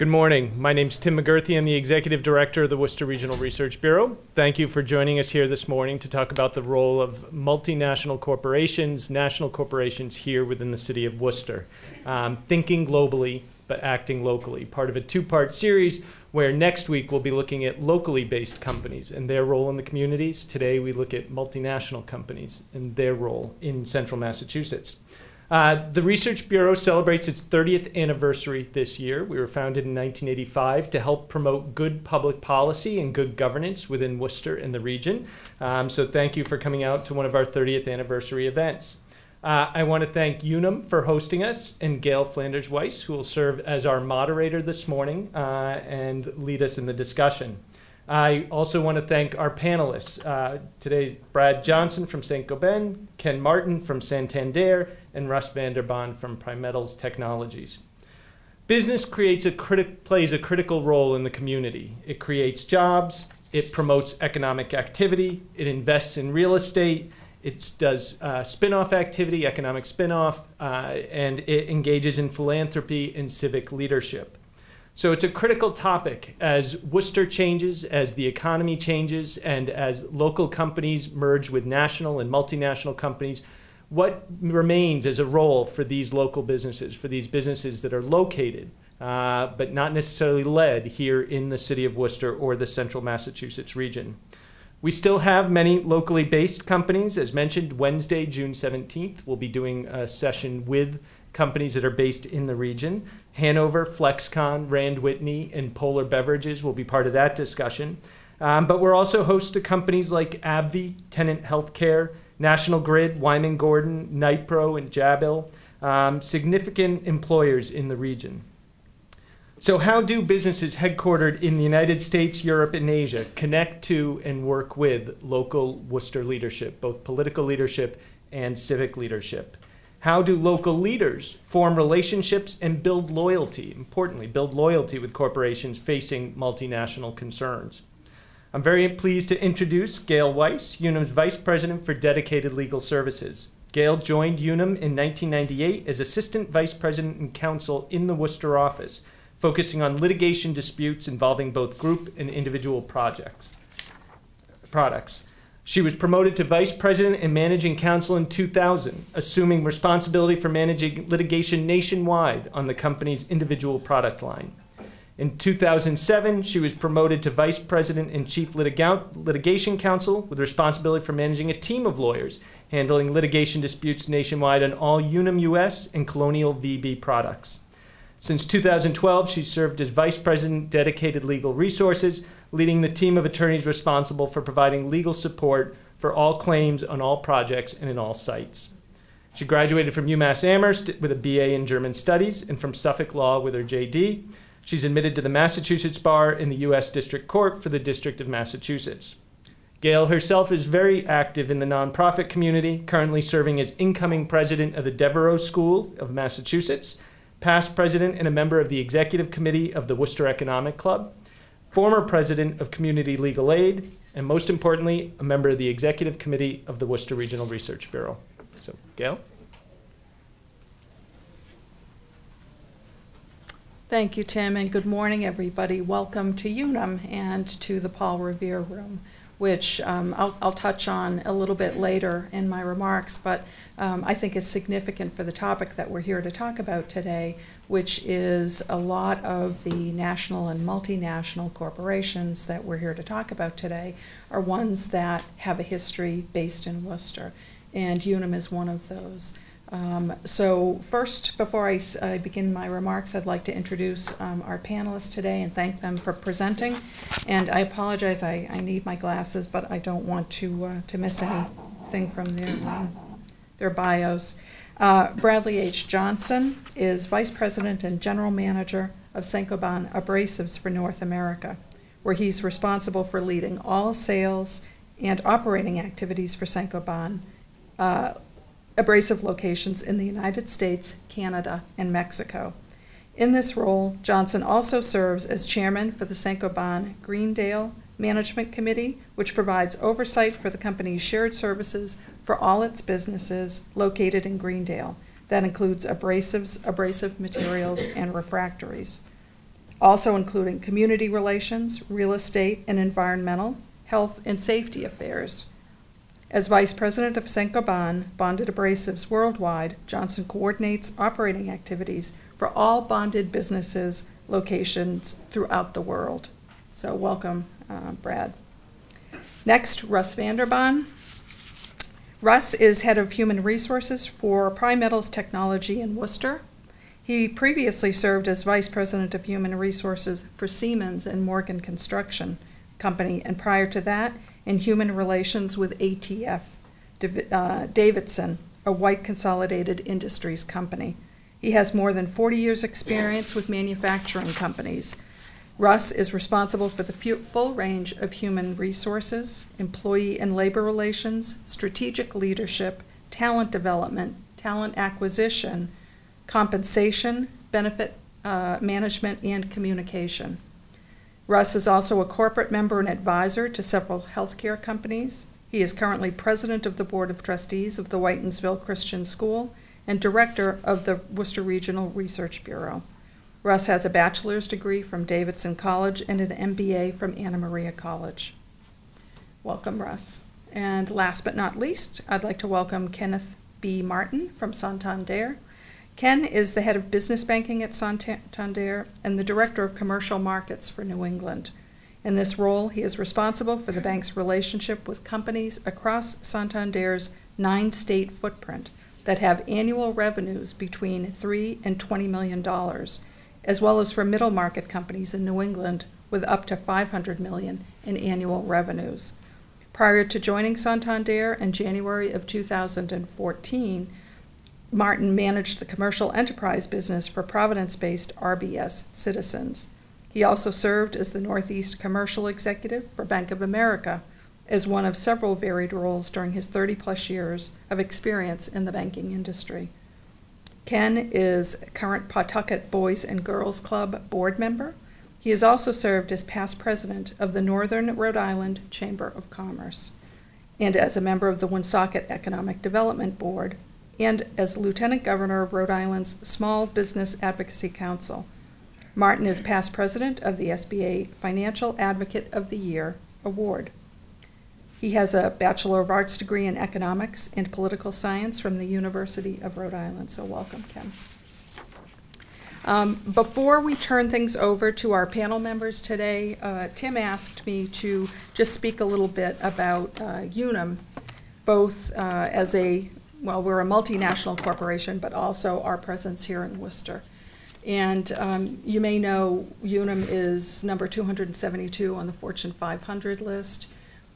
Good morning. My name is Tim McGourthy. I'm the Executive Director of the Worcester Regional Research Bureau. Thank you for joining us here this morning to talk about the role of multinational corporations, national corporations here within the city of Worcester. Um, thinking globally, but acting locally. Part of a two part series where next week we'll be looking at locally based companies and their role in the communities. Today we look at multinational companies and their role in central Massachusetts. Uh, the Research Bureau celebrates its 30th anniversary this year. We were founded in 1985 to help promote good public policy and good governance within Worcester and the region. Um, so thank you for coming out to one of our 30th anniversary events. Uh, I want to thank Unum for hosting us and Gail Flanders Weiss, who will serve as our moderator this morning uh, and lead us in the discussion. I also want to thank our panelists. Uh, today, Brad Johnson from St. Gobain, Ken Martin from Santander, and Russ Vanderbaan from Primetals Technologies. Business creates a plays a critical role in the community. It creates jobs, it promotes economic activity, it invests in real estate, it does uh, spin off activity, economic spin off, uh, and it engages in philanthropy and civic leadership. So it's a critical topic as Worcester changes, as the economy changes, and as local companies merge with national and multinational companies what remains as a role for these local businesses, for these businesses that are located uh, but not necessarily led here in the city of Worcester or the central Massachusetts region. We still have many locally based companies. As mentioned, Wednesday, June 17th, we'll be doing a session with companies that are based in the region. Hanover, Flexcon, Rand Whitney, and Polar Beverages will be part of that discussion. Um, but we're also host to companies like AbbVie, Tenet Healthcare, National Grid, Wyman Gordon, Nipro, and Jabil, um, significant employers in the region. So, how do businesses headquartered in the United States, Europe, and Asia connect to and work with local Worcester leadership, both political leadership and civic leadership? How do local leaders form relationships and build loyalty? Importantly, build loyalty with corporations facing multinational concerns. I'm very pleased to introduce Gail Weiss, Unum's Vice President for Dedicated Legal Services. Gail joined Unum in 1998 as Assistant Vice President and Counsel in the Worcester office, focusing on litigation disputes involving both group and individual projects. Products. She was promoted to Vice President and Managing Counsel in 2000, assuming responsibility for managing litigation nationwide on the company's individual product line. In 2007, she was promoted to Vice President and Chief Litigation Counsel with responsibility for managing a team of lawyers handling litigation disputes nationwide on all Unum US and Colonial VB products. Since 2012, she served as Vice President, Dedicated Legal Resources, leading the team of attorneys responsible for providing legal support for all claims on all projects and in all sites. She graduated from UMass Amherst with a BA in German Studies and from Suffolk Law with her JD. She's admitted to the Massachusetts Bar in the U.S. District Court for the District of Massachusetts. Gail herself is very active in the nonprofit community, currently serving as incoming president of the Devereux School of Massachusetts, past president and a member of the executive committee of the Worcester Economic Club, former president of Community Legal Aid, and most importantly, a member of the executive committee of the Worcester Regional Research Bureau. So, Gail? Thank you, Tim, and good morning, everybody. Welcome to Unum and to the Paul Revere Room, which um, I'll, I'll, touch on a little bit later in my remarks, but um, I think is significant for the topic that we're here to talk about today, which is a lot of the national and multinational corporations that we're here to talk about today are ones that have a history based in Worcester, and Unum is one of those. Um, so first, before I, I, begin my remarks, I'd like to introduce um, our panelists today and thank them for presenting. And I apologize, I, I need my glasses, but I don't want to, uh, to miss anything from their, um, their bios. Uh, Bradley H. Johnson is Vice President and General Manager of Saint-Gobain Abrasives for North America, where he's responsible for leading all sales and operating activities for Saint-Gobain, uh, abrasive locations in the United States, Canada, and Mexico. In this role, Johnson also serves as chairman for the Saint-Gobain Greendale Management Committee, which provides oversight for the company's shared services for all its businesses located in Greendale. That includes abrasives, abrasive materials, and refractories. also including community relations, real estate and environmental, health and safety affairs. As Vice President of Saint-Gobain Bonded Abrasives Worldwide, Johnson coordinates operating activities for all bonded businesses locations throughout the world. So welcome, uh, Brad. Next, Russ Vanderbaan. Russ is Head of Human Resources for Primetals Technology in Worcester. He previously served as Vice President of Human Resources for Siemens and Morgan Construction Company, and prior to that, in Human Relations with ATF uh, Davidson, a white consolidated industries company. He has more than 40 years' experience with manufacturing companies. Russ is responsible for the full range of human resources, employee and labor relations, strategic leadership, talent development, talent acquisition, compensation, benefit uh, management, and communication. Russ is also a corporate member and advisor to several healthcare companies. He is currently president of the Board of Trustees of the Whitinsville Christian School and director of the Worcester Regional Research Bureau. Russ has a bachelor's degree from Davidson College and an MBA from Anna Maria College. Welcome, Russ. And last but not least, I'd like to welcome Kenneth B. Martin from Santander. Ken is the head of business banking at Santander and the director of commercial markets for New England. In this role, he is responsible for the bank's relationship with companies across Santander's nine state footprint that have annual revenues between 3 and 20 million dollars, as well as for middle market companies in New England with up to 500 million in annual revenues. Prior to joining Santander in January of 2014, Martin managed the commercial enterprise business for Providence based RBS Citizens. He also served as the Northeast Commercial Executive for Bank of America as one of several varied roles during his 30 plus years of experience in the banking industry. Ken is current Pawtucket Boys and Girls Club board member. He has also served as past president of the Northern Rhode Island Chamber of Commerce and as a member of the Woonsocket Economic Development Board and as Lieutenant Governor of Rhode Island's Small Business Advocacy Council. Martin is past president of the SBA Financial Advocate of the Year Award. He has a Bachelor of Arts degree in Economics and Political Science from the University of Rhode Island. So, welcome, Ken. Um, before we turn things over to our panel members today, uh, Tim asked me to just speak a little bit about uh, Unum, both uh, as a well, we're a multinational corporation, but also our presence here in Worcester. And um, you may know Unum is number 272 on the Fortune 500 list.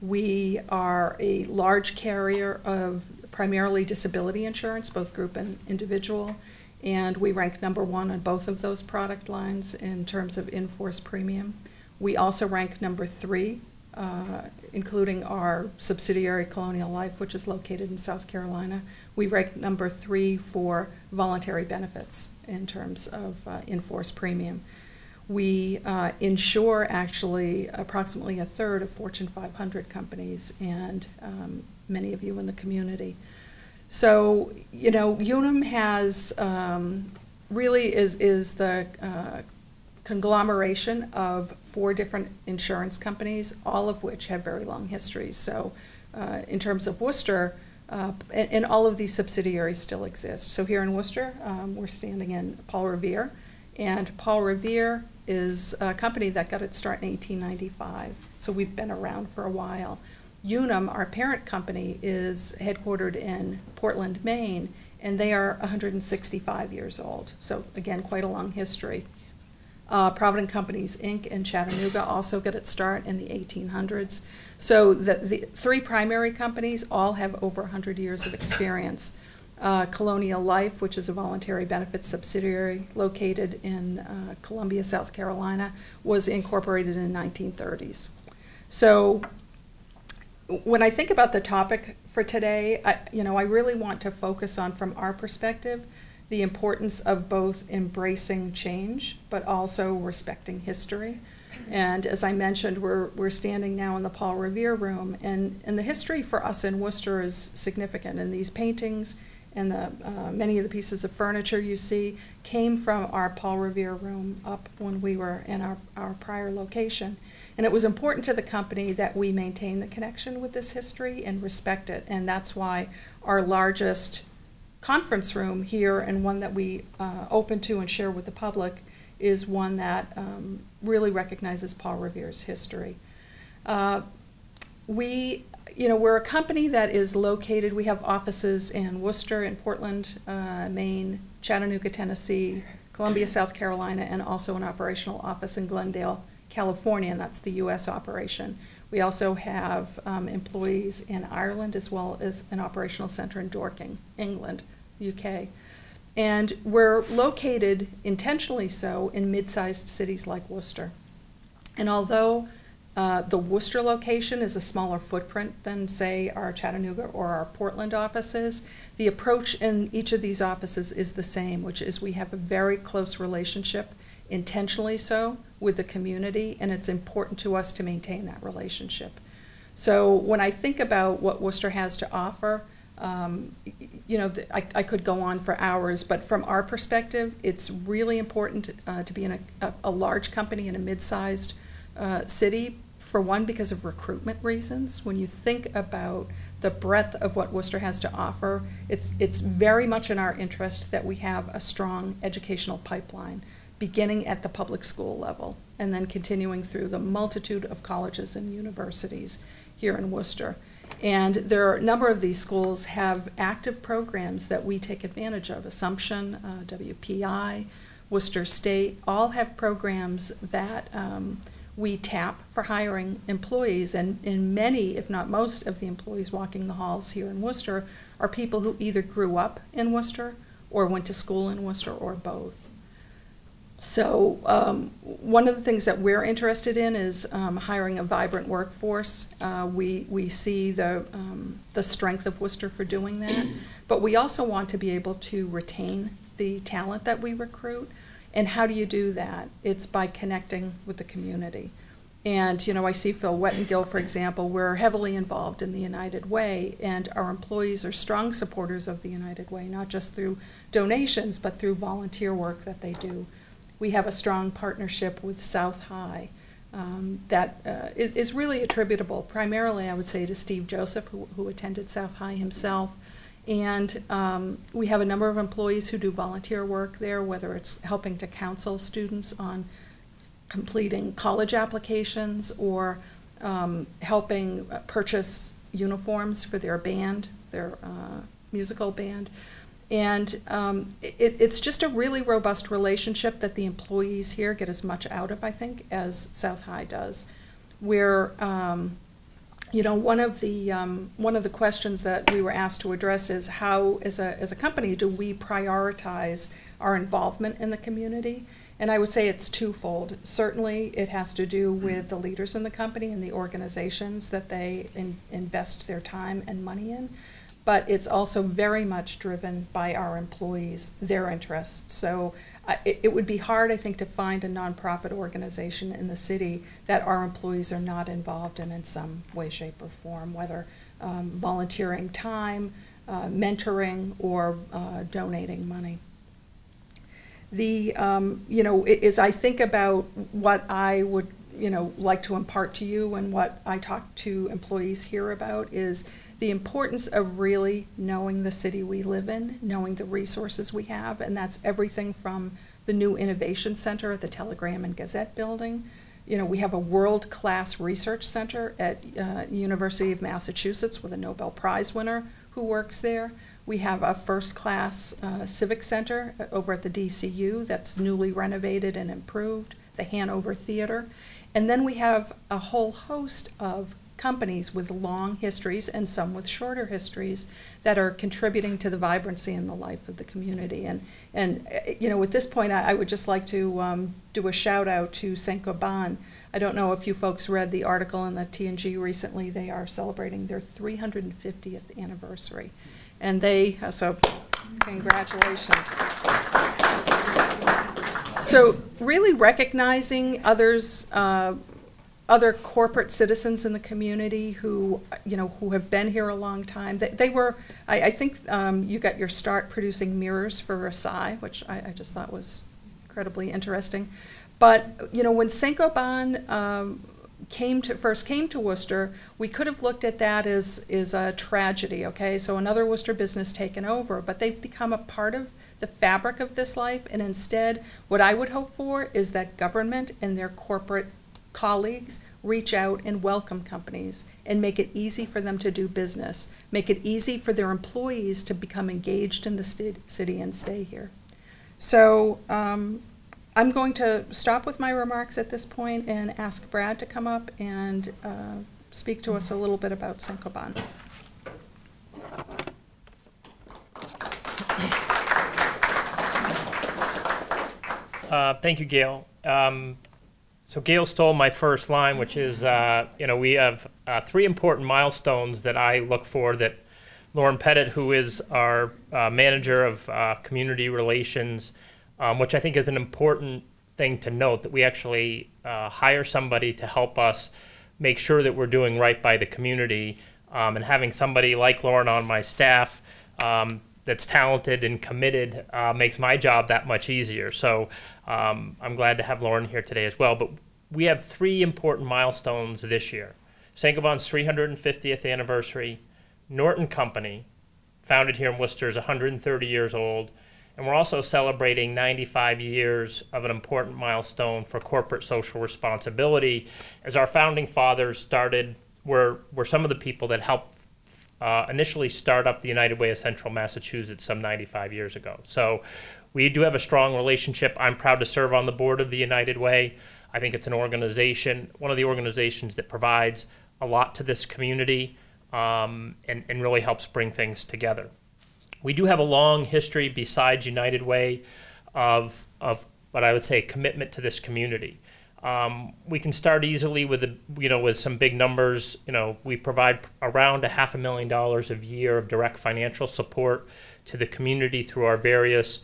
We are a large carrier of primarily disability insurance, both group and individual, and we rank number one on both of those product lines in terms of in force premium. We also rank number three uh, including our subsidiary Colonial Life, which is located in South Carolina. We rank number three for voluntary benefits in terms of uh, in-force premium. We uh, insure actually approximately a third of Fortune 500 companies and um, many of you in the community. So, you know, Unum has um, really is, is the uh, conglomeration of four different insurance companies, all of which have very long histories. So, uh, in terms of Worcester, uh, and, and, all of these subsidiaries still exist. So, here in Worcester, um, we're standing in Paul Revere, and Paul Revere is a company that got its start in 1895. So, we've been around for a while. Unum, our parent company, is headquartered in Portland, Maine, and they are 165 years old. So, again, quite a long history. Uh, Provident Companies Inc. in Chattanooga also got its start in the 1800s. So the, the three primary companies all have over 100 years of experience. Uh, Colonial Life, which is a voluntary benefits subsidiary located in uh, Columbia, South Carolina, was incorporated in the 1930s. So when I think about the topic for today, I, you know, I really want to focus on, from our perspective, the importance of both embracing change but also respecting history. And as I mentioned, we're, we're standing now in the Paul Revere room, and, and the history for us in Worcester is significant. And these paintings and the, uh, many of the pieces of furniture you see came from our Paul Revere room up when we were in our, our prior location. And it was important to the company that we maintain the connection with this history and respect it. And that's why our largest conference room here and one that we uh, open to and share with the public is one that um, really recognizes Paul Revere's history. Uh, we, you know, we're a company that is located, we have offices in Worcester, in Portland, uh, Maine, Chattanooga, Tennessee, Columbia, South Carolina, and also an operational office in Glendale, California, and that's the U.S. operation. We also have um, employees in Ireland as well as an operational center in Dorking, England, UK. And we're located intentionally so in mid sized cities like Worcester. And although uh, the Worcester location is a smaller footprint than, say, our Chattanooga or our Portland offices. The approach in each of these offices is the same, which is we have a very close relationship, intentionally so, with the community, and it's important to us to maintain that relationship. So when I think about what Worcester has to offer, um, you know, I, I could go on for hours, but from our perspective, it's really important uh, to be in a, a, a large company in a mid-sized uh, city for one, because of recruitment reasons. When you think about the breadth of what Worcester has to offer, it's, it's very much in our interest that we have a strong educational pipeline, beginning at the public school level and then continuing through the multitude of colleges and universities here in Worcester. And there are a number of these schools have active programs that we take advantage of. Assumption, uh, WPI, Worcester State, all have programs that um, we tap for hiring employees, and, and many, if not most, of the employees walking the halls here in Worcester are people who either grew up in Worcester or went to school in Worcester or both. So, um, one of the things that we're interested in is um, hiring a vibrant workforce. Uh, we, we see the, um, the strength of Worcester for doing that, but we also want to be able to retain the talent that we recruit. And how do you do that? It's by connecting with the community. And, you know, I see Phil Wettengill, for example, we're heavily involved in the United Way, and our employees are strong supporters of the United Way, not just through donations, but through volunteer work that they do. We have a strong partnership with South High um, that uh, is, is really attributable primarily, I would say, to Steve Joseph, who, who attended South High himself, and um, we have a number of employees who do volunteer work there, whether it's helping to counsel students on completing college applications or um, helping purchase uniforms for their band, their uh, musical band. And um, it, it's just a really robust relationship that the employees here get as much out of, I think, as South High does. Where um, you know, one of the um, one of the questions that we were asked to address is how, as a as a company, do we prioritize our involvement in the community? And I would say it's twofold. Certainly, it has to do with the leaders in the company and the organizations that they in, invest their time and money in. But it's also very much driven by our employees, their interests. So it, it would be hard, I think, to find a nonprofit organization in the city that our employees are not involved in in some way, shape, or form, whether um, volunteering time, uh, mentoring, or uh, donating money. The, um, you know, as I think about what I would, you know, like to impart to you and what I talk to employees here about is the importance of really knowing the city we live in, knowing the resources we have, and that's everything from the new Innovation Center at the Telegram and Gazette building. You know, we have a world-class research center at uh, University of Massachusetts with a Nobel Prize winner who works there. We have a first-class uh, civic center over at the DCU that's newly renovated and improved, the Hanover Theater. And then we have a whole host of companies with long histories and some with shorter histories that are contributing to the vibrancy and the life of the community. And, and uh, you know, at this point, I, I would just like to um, do a shout out to Saint-Gobain. I don't know if you folks read the article in the TNG recently. They are celebrating their 350th anniversary. And they, uh, so congratulations. So really recognizing others' uh, other corporate citizens in the community who, you know, who have been here a long time. They, they were, I, I think um, you got your start producing mirrors for Versailles, which I, I just thought was incredibly interesting. But, you know, when Saint-Gobain um, came to, first came to Worcester, we could have looked at that as, as a tragedy, okay? So another Worcester business taken over, but they've become a part of the fabric of this life, and instead, what I would hope for is that government and their corporate colleagues reach out and welcome companies and make it easy for them to do business, make it easy for their employees to become engaged in the city and stay here. So um, I'm going to stop with my remarks at this point and ask Brad to come up and uh, speak to us a little bit about Saint-Gobain. Uh, Thank you, Gail. Um, So Gail stole my first line, which is, uh, you know, we have uh, three important milestones that I look for that Lauren Pettit, who is our uh, manager of uh, community relations, um, which I think is an important thing to note, that we actually uh, hire somebody to help us make sure that we're doing right by the community. Um, And having somebody like Lauren on my staff um, that's talented and committed uh, makes my job that much easier. So um, I'm glad to have Lauren here today as well. But we have three important milestones this year Saint-Gobain's 350th anniversary, Norton Company, founded here in Worcester, is 130 years old. And we're also celebrating 95 years of an important milestone for corporate social responsibility as our founding fathers started, were, were some of the people that helped uh, initially start up the United Way of Central Massachusetts some 95 years ago. So we do have a strong relationship. I'm proud to serve on the board of the United Way. I think it's an organization, one of the organizations that provides a lot to this community um, and, and really helps bring things together. We do have a long history besides United Way of, of what I would say commitment to this community. Um, we can start easily with a, you know with some big numbers. You know, we provide around a half a million dollars a year of direct financial support to the community through our various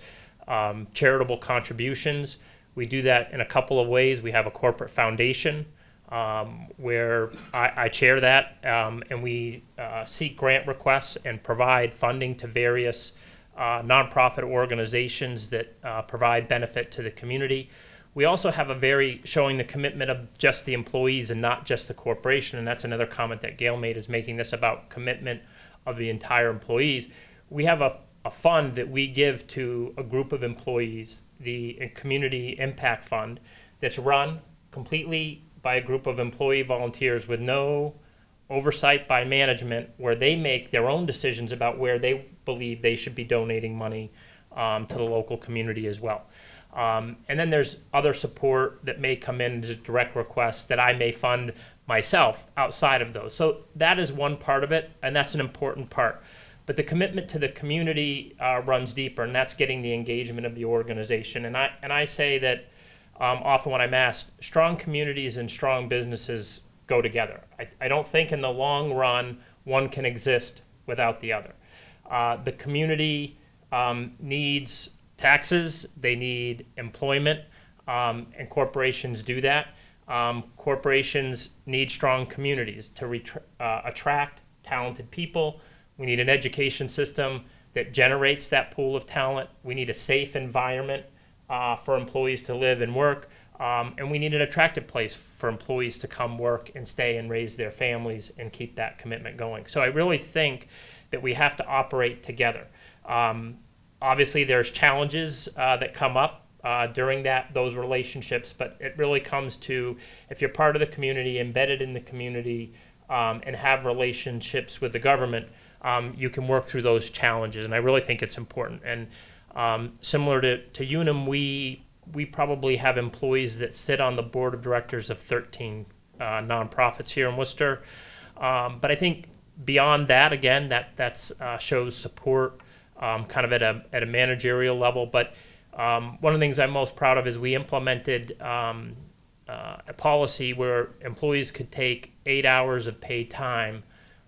um, charitable contributions. We do that in a couple of ways. We have a corporate foundation um, where I, I chair that, um, and we uh, seek grant requests and provide funding to various uh, nonprofit organizations that uh, provide benefit to the community. We also have a very showing the commitment of just the employees and not just the corporation, and that's another comment that Gail made is making this about commitment of the entire employees. We have a, a fund that we give to a group of employees, the Community Impact Fund, that's run completely by a group of employee volunteers with no oversight by management, where they make their own decisions about where they believe they should be donating money um, to the local community as well. Um, and then there's other support that may come in as direct requests that I may fund myself outside of those. So that is one part of it, and that's an important part. But the commitment to the community uh, runs deeper, and that's getting the engagement of the organization. And I and I say that um, often when I'm asked, strong communities and strong businesses go together. I, I don't think in the long run one can exist without the other. Uh, the community um, needs taxes, they need employment, um, and corporations do that. Um, corporations need strong communities to uh, attract talented people. We need an education system that generates that pool of talent. We need a safe environment uh, for employees to live and work. Um, and we need an attractive place for employees to come work and stay and raise their families and keep that commitment going. So I really think that we have to operate together. Um, obviously, there's challenges uh, that come up uh, during that those relationships, but it really comes to if you're part of the community, embedded in the community, um, and have relationships with the government, um, you can work through those challenges. And I really think it's important. And um, similar to, to Unum, we we probably have employees that sit on the board of directors of 13 uh, nonprofits here in Worcester. Um, but I think beyond that, again, that that's uh, shows support um, kind of at a at a managerial level. But um, one of the things I'm most proud of is we implemented um, uh, a policy where employees could take eight hours of paid time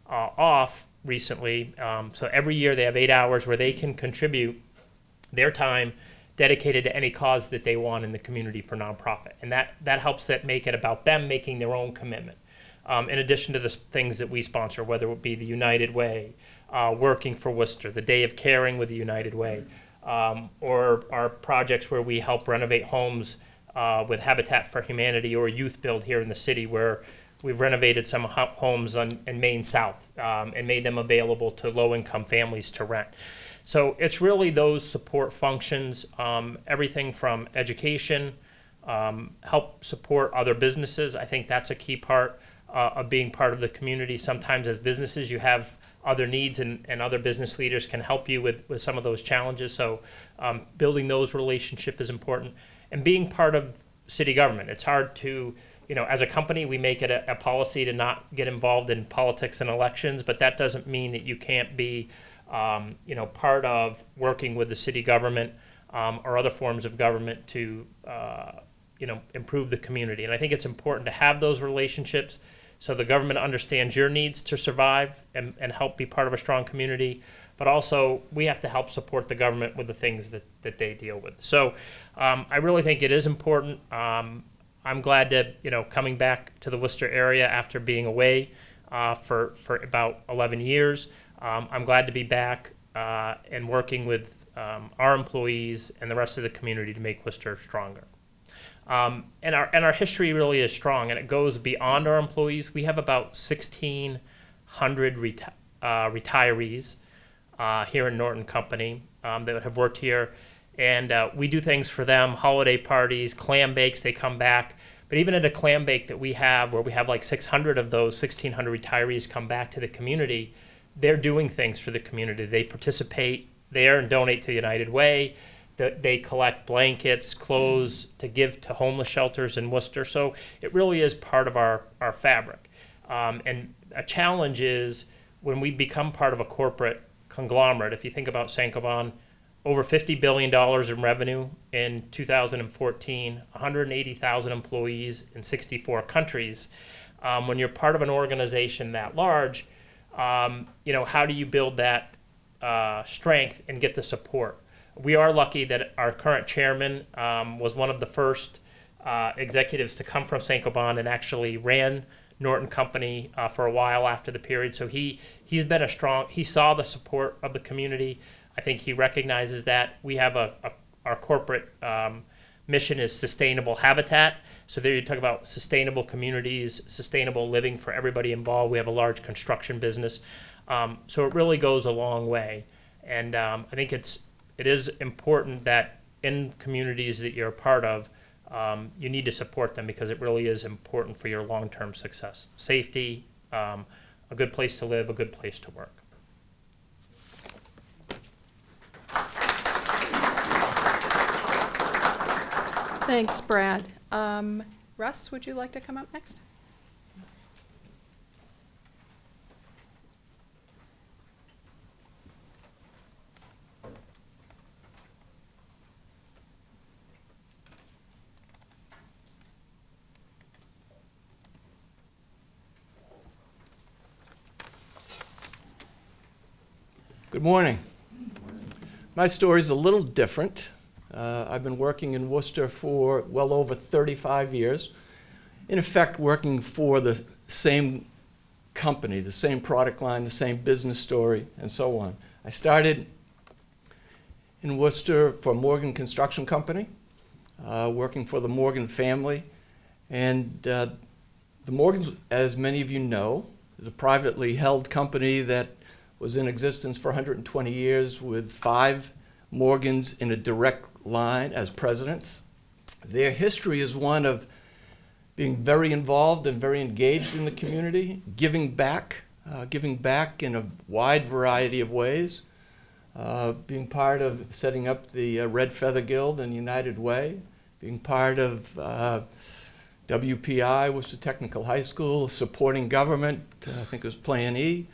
uh, off recently. Um, so every year they have eight hours where they can contribute their time dedicated to any cause that they want in the community for nonprofit. And that, that helps that make it about them making their own commitment. Um, in addition to the things that we sponsor, whether it be the United Way, uh, Working for Worcester, the Day of Caring with the United Way, um, or our projects where we help renovate homes uh, with Habitat for Humanity or Youth Build here in the city, where we've renovated some ho- homes on, in Main South um, and made them available to low-income families to rent. So it's really those support functions, um, everything from education, um, help support other businesses. I think that's a key part uh, of being part of the community. Sometimes as businesses, you have other needs and, and other business leaders can help you with, with some of those challenges. So um, building those relationship is important and being part of city government. It's hard to, you know, as a company, we make it a, a policy to not get involved in politics and elections, but that doesn't mean that you can't be, um, you know, part of working with the city government um, or other forms of government to, uh, you know, improve the community. And I think it's important to have those relationships so the government understands your needs to survive and, and help be part of a strong community. But also, we have to help support the government with the things that, that they deal with. So um, I really think it is important. Um, I'm glad to, you know, coming back to the Worcester area after being away uh, for, for about 11 years. Um, I'm glad to be back uh, and working with um, our employees and the rest of the community to make Worcester stronger. Um, and our and our history really is strong, and it goes beyond our employees. We have about 1,600 reti- uh, retirees uh, here in Norton Company um, that have worked here, and uh, we do things for them: holiday parties, clam bakes. They come back. But even at a clam bake that we have, where we have like 600 of those 1,600 retirees come back to the community, they're doing things for the community. They participate there and donate to the United Way that they collect blankets, clothes to give to homeless shelters in Worcester. So it really is part of our, our fabric. Um, and a challenge is when we become part of a corporate conglomerate, if you think about Saint-Gobain, over $50 billion in revenue in 2014, 180,000 employees in 64 countries. Um, when you're part of an organization that large, um, you know, how do you build that uh, strength and get the support? we are lucky that our current chairman um, was one of the first uh, executives to come from Saint-Gobain and actually ran Norton Company uh, for a while after the period. So he he's been a strong. He saw the support of the community. I think he recognizes that we have a, a our corporate um, mission is sustainable habitat. So there you talk about sustainable communities, sustainable living for everybody involved. We have a large construction business, um, so it really goes a long way. And um, I think it's it is important that in communities that you're a part of, um, you need to support them because it really is important for your long-term success. Safety, um, a good place to live, a good place to work. Thanks, Brad. Um, Russ, would you like to come up next? Good morning. My story is a little different. Uh, I've been working in Worcester for well over 35 years. In effect, working for the same company, the same product line, the same business story, and so on. I started in Worcester for Morgan Construction Company, uh, working for the Morgan family. And uh, the Morgans, as many of you know, is a privately held company that was in existence for 120 years with five Morgans in a direct line as presidents. Their history is one of being very involved and very engaged in the community, giving back, uh, giving back in a wide variety of ways, uh, being part of setting up the uh, Red Feather Guild and United Way, being part of uh, WPI, Worcester Technical High School, supporting government, uh, I think it was Plan E,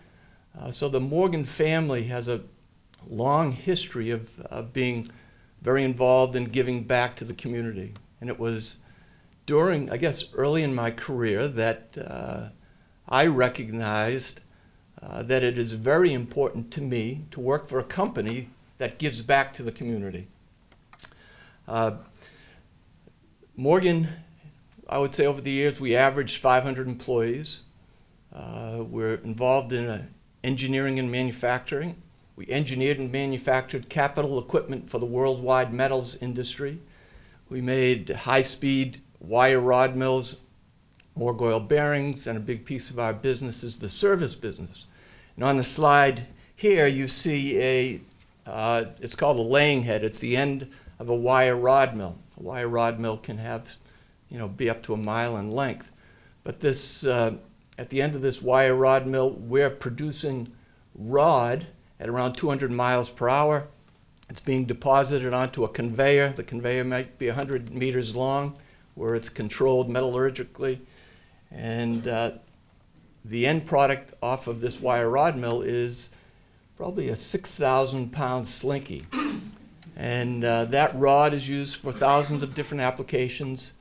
uh, so the Morgan family has a long history of uh, being very involved in giving back to the community. And it was during, I guess, early in my career that uh, I recognized uh, that it is very important to me to work for a company that gives back to the community. Uh, Morgan, I would say over the years, we averaged 500 employees. Uh, we're involved in uh, engineering and manufacturing. We engineered and manufactured capital equipment for the worldwide metals industry. We made high-speed wire rod mills, Morgoil bearings, and a big piece of our business is the service business. And on the slide here, you see a, uh, it's called a laying head. It's the end of a wire rod mill. A wire rod mill can have, you know, be up to a mile in length. But this, uh, at the end of this wire rod mill, we're producing rod at around 200 miles per hour. It's being deposited onto a conveyor. The conveyor might be 100 meters long, where it's controlled metallurgically. And uh, the end product off of this wire rod mill is probably a 6,000 pound slinky. And uh, that rod is used for thousands of different applications.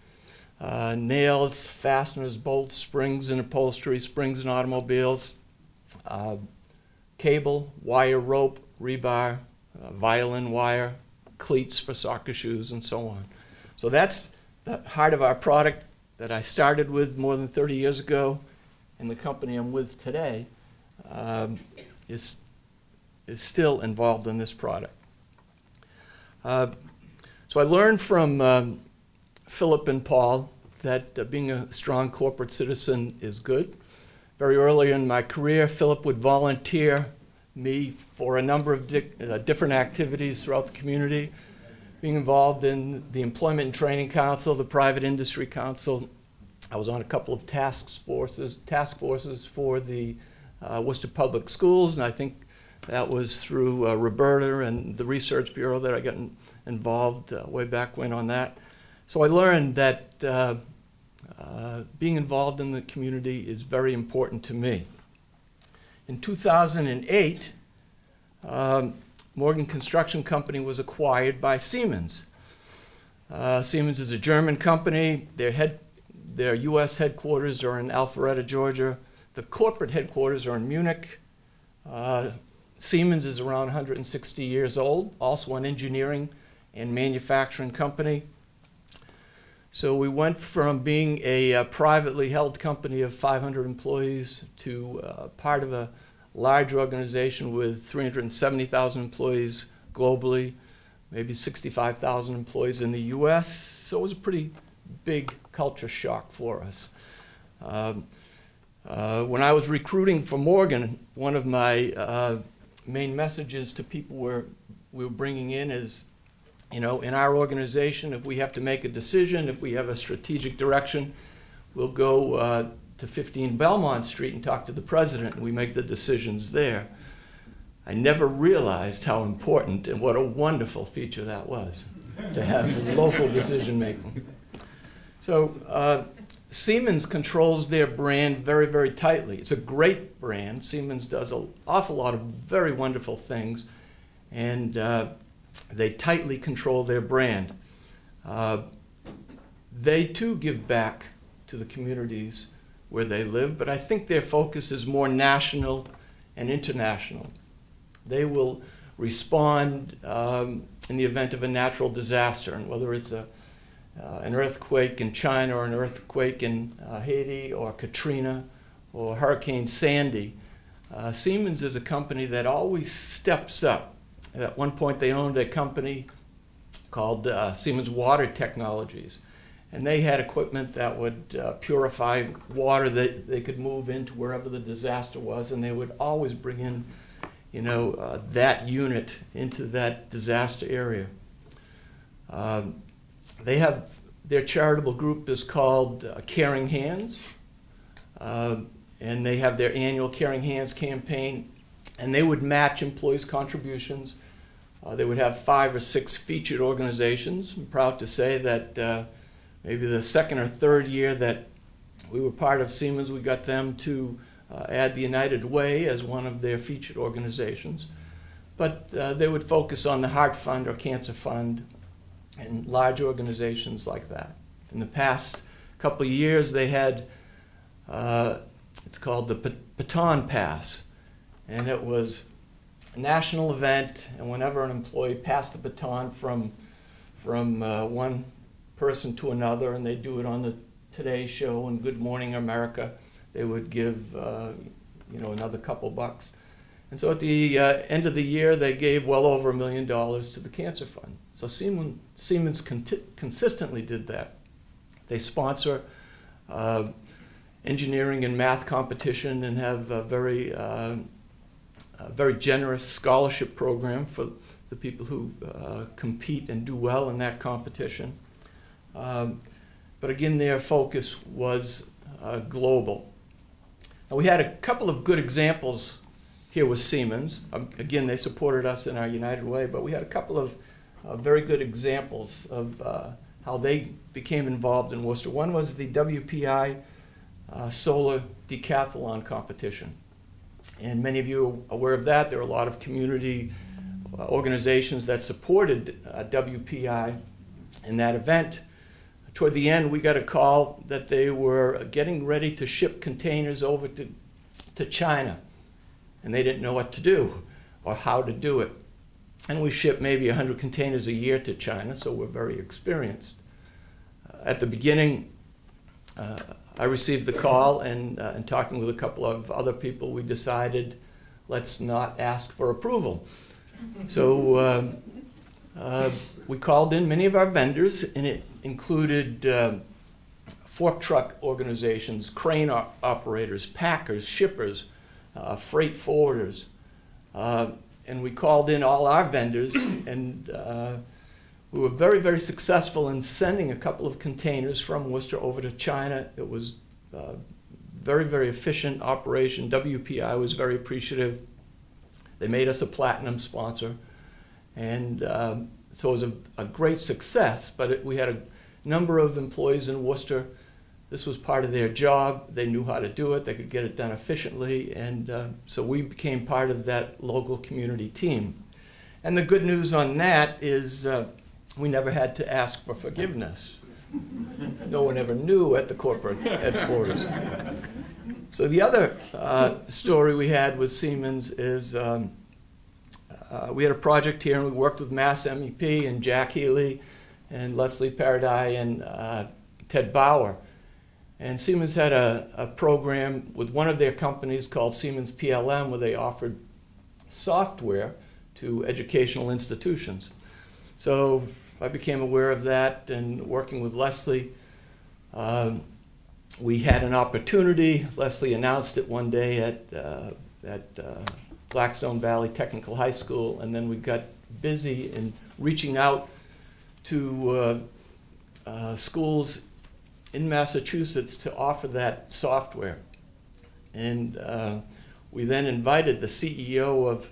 Uh, nails, fasteners, bolts, springs in upholstery, springs in automobiles, uh, cable, wire rope, rebar, uh, violin wire, cleats for soccer shoes, and so on. So that's the heart of our product that I started with more than 30 years ago, and the company I'm with today um, is, is still involved in this product. Uh, so I learned from um, Philip and Paul that uh, being a strong corporate citizen is good. Very early in my career, Philip would volunteer me for a number of di uh, different activities throughout the community, being involved in the Employment and Training Council, the Private Industry Council. I was on a couple of task forces, task forces for the uh, Worcester Public Schools, and I think that was through uh, Roberta and the Research Bureau that I got in, involved uh, way back when on that. So I learned that uh, being involved in the community is very important to me. In 2008, um, Morgan Construction Company was acquired by Siemens. Uh, Siemens is a German company. Their, head, their U.S. headquarters are in Alpharetta, Georgia. The corporate headquarters are in Munich. Uh, Siemens is around 160 years old, also an engineering and manufacturing company. So we went from being a, uh, privately held company of 500 employees to uh, part of a large organization with 370,000 employees globally, maybe 65,000 employees in the US. So it was a pretty big culture shock for us. Um, uh, when I was recruiting for Morgan, one of my uh, main messages to people were, we were bringing in is you know, in our organization, if we have to make a decision, if we have a strategic direction, we'll go uh, to 15 Belmont Street and talk to the president, and we make the decisions there. I never realized how important and what a wonderful feature that was to have local decision making. So uh, Siemens controls their brand very, very tightly. It's a great brand. Siemens does an awful lot of very wonderful things, and uh, they tightly control their brand. Uh, they too give back to the communities where they live, but I think their focus is more national and international. They will respond um, in the event of a natural disaster, and whether it's a, uh, an earthquake in China or an earthquake in uh, Haiti or Katrina or Hurricane Sandy, uh, Siemens is a company that always steps up at one point, they owned a company called uh, Siemens Water Technologies. And they had equipment that would uh, purify water that they could move into wherever the disaster was. And they would always bring in, you know, uh, that unit into that disaster area. Um, they have, their charitable group is called uh, Caring Hands. Uh, and they have their annual Caring Hands campaign. And they would match employees' contributions uh, they would have five or six featured organizations. I'm proud to say that uh, maybe the second or third year that we were part of Siemens, we got them to uh, add the United Way as one of their featured organizations. But uh, they would focus on the Heart Fund or Cancer Fund and large organizations like that. In the past couple of years, they had, uh, it's called the Baton Pass, and it was national event, and whenever an employee passed the baton from from uh, one person to another, and they do it on the Today Show and Good Morning America. They would give, uh, you know, another couple bucks. And so at the uh, end of the year, they gave well over a million dollars to the Cancer Fund. So Siemens, Siemens consistently did that. They sponsor uh, engineering and math competition and have a very, uh, a very generous scholarship program for the people who uh, compete and do well in that competition. Um, but again, their focus was uh, global. Now, we had a couple of good examples here with Siemens. Um, again, they supported us in our United Way, but we had a couple of uh, very good examples of uh, how they became involved in Worcester. One was the WPI uh, Solar Decathlon competition. And many of you are aware of that. There are a lot of community uh, organizations that supported uh, WPI in that event. Toward the end, we got a call that they were getting ready to ship containers over to, to China, and they didn't know what to do or how to do it. And we ship maybe 100 containers a year to China, so we're very experienced. Uh, at the beginning, uh, I received the call, and uh, in talking with a couple of other people, we decided let's not ask for approval. So um, uh, we called in many of our vendors, and it included uh, fork truck organizations, crane op operators, packers, shippers, uh, freight forwarders. Uh, and we called in all our vendors, and uh, we were very, very successful in sending a couple of containers from Worcester over to China. It was uh, very, very efficient operation. WPI was very appreciative. They made us a platinum sponsor. And um, so it was a, a great success, but it, we had a number of employees in Worcester. This was part of their job. They knew how to do it. They could get it done efficiently. And uh, so we became part of that local community team. And the good news on that is uh, we never had to ask for forgiveness. no one ever knew at the corporate headquarters. So the other uh, story we had with Siemens is um, uh, we had a project here, and we worked with Mass MEP and Jack Healy and Leslie Paradis and uh, Ted Bauer. And Siemens had a, a program with one of their companies called Siemens PLM where they offered software to educational institutions. So I became aware of that and working with Leslie. Um, we had an opportunity. Leslie announced it one day at, uh, at uh, Blackstone Valley Technical High School, and then we got busy in reaching out to uh, uh, schools in Massachusetts to offer that software. And uh, we then invited the CEO of,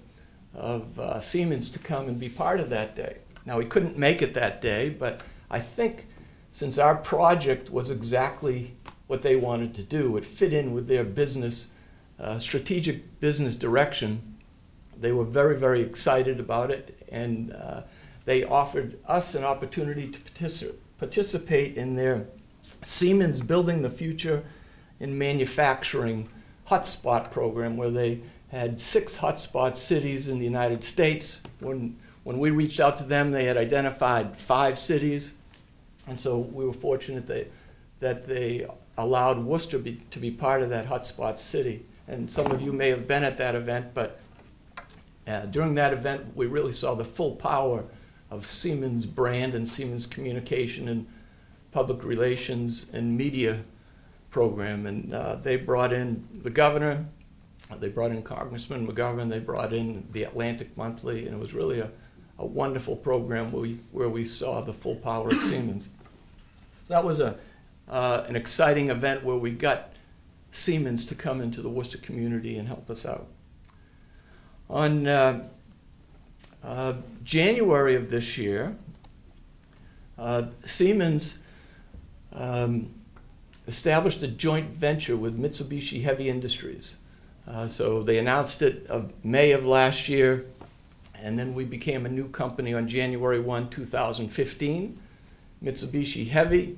of uh, Siemens to come and be part of that day. Now, he couldn't make it that day, but I think since our project was exactly what they wanted to do, it fit in with their business uh, strategic business direction. They were very, very excited about it, and uh, they offered us an opportunity to partici participate in their Siemens Building the Future in Manufacturing hotspot program, where they had six hotspot cities in the United States. When, when we reached out to them, they had identified five cities, and so we were fortunate that, that they allowed Worcester be, to be part of that hotspot city and some of you may have been at that event, but uh, during that event, we really saw the full power of Siemens brand and Siemens communication and public relations and media program. And uh, they brought in the governor, they brought in Congressman McGovern, they brought in the Atlantic Monthly, and it was really a, a wonderful program where we, where we saw the full power of Siemens. So that was a, uh, an exciting event where we got Siemens to come into the Worcester community and help us out. On uh, uh, January of this year, uh, Siemens um, established a joint venture with Mitsubishi Heavy Industries. Uh, so they announced it of May of last year, and then we became a new company on January 1, 2015. Mitsubishi Heavy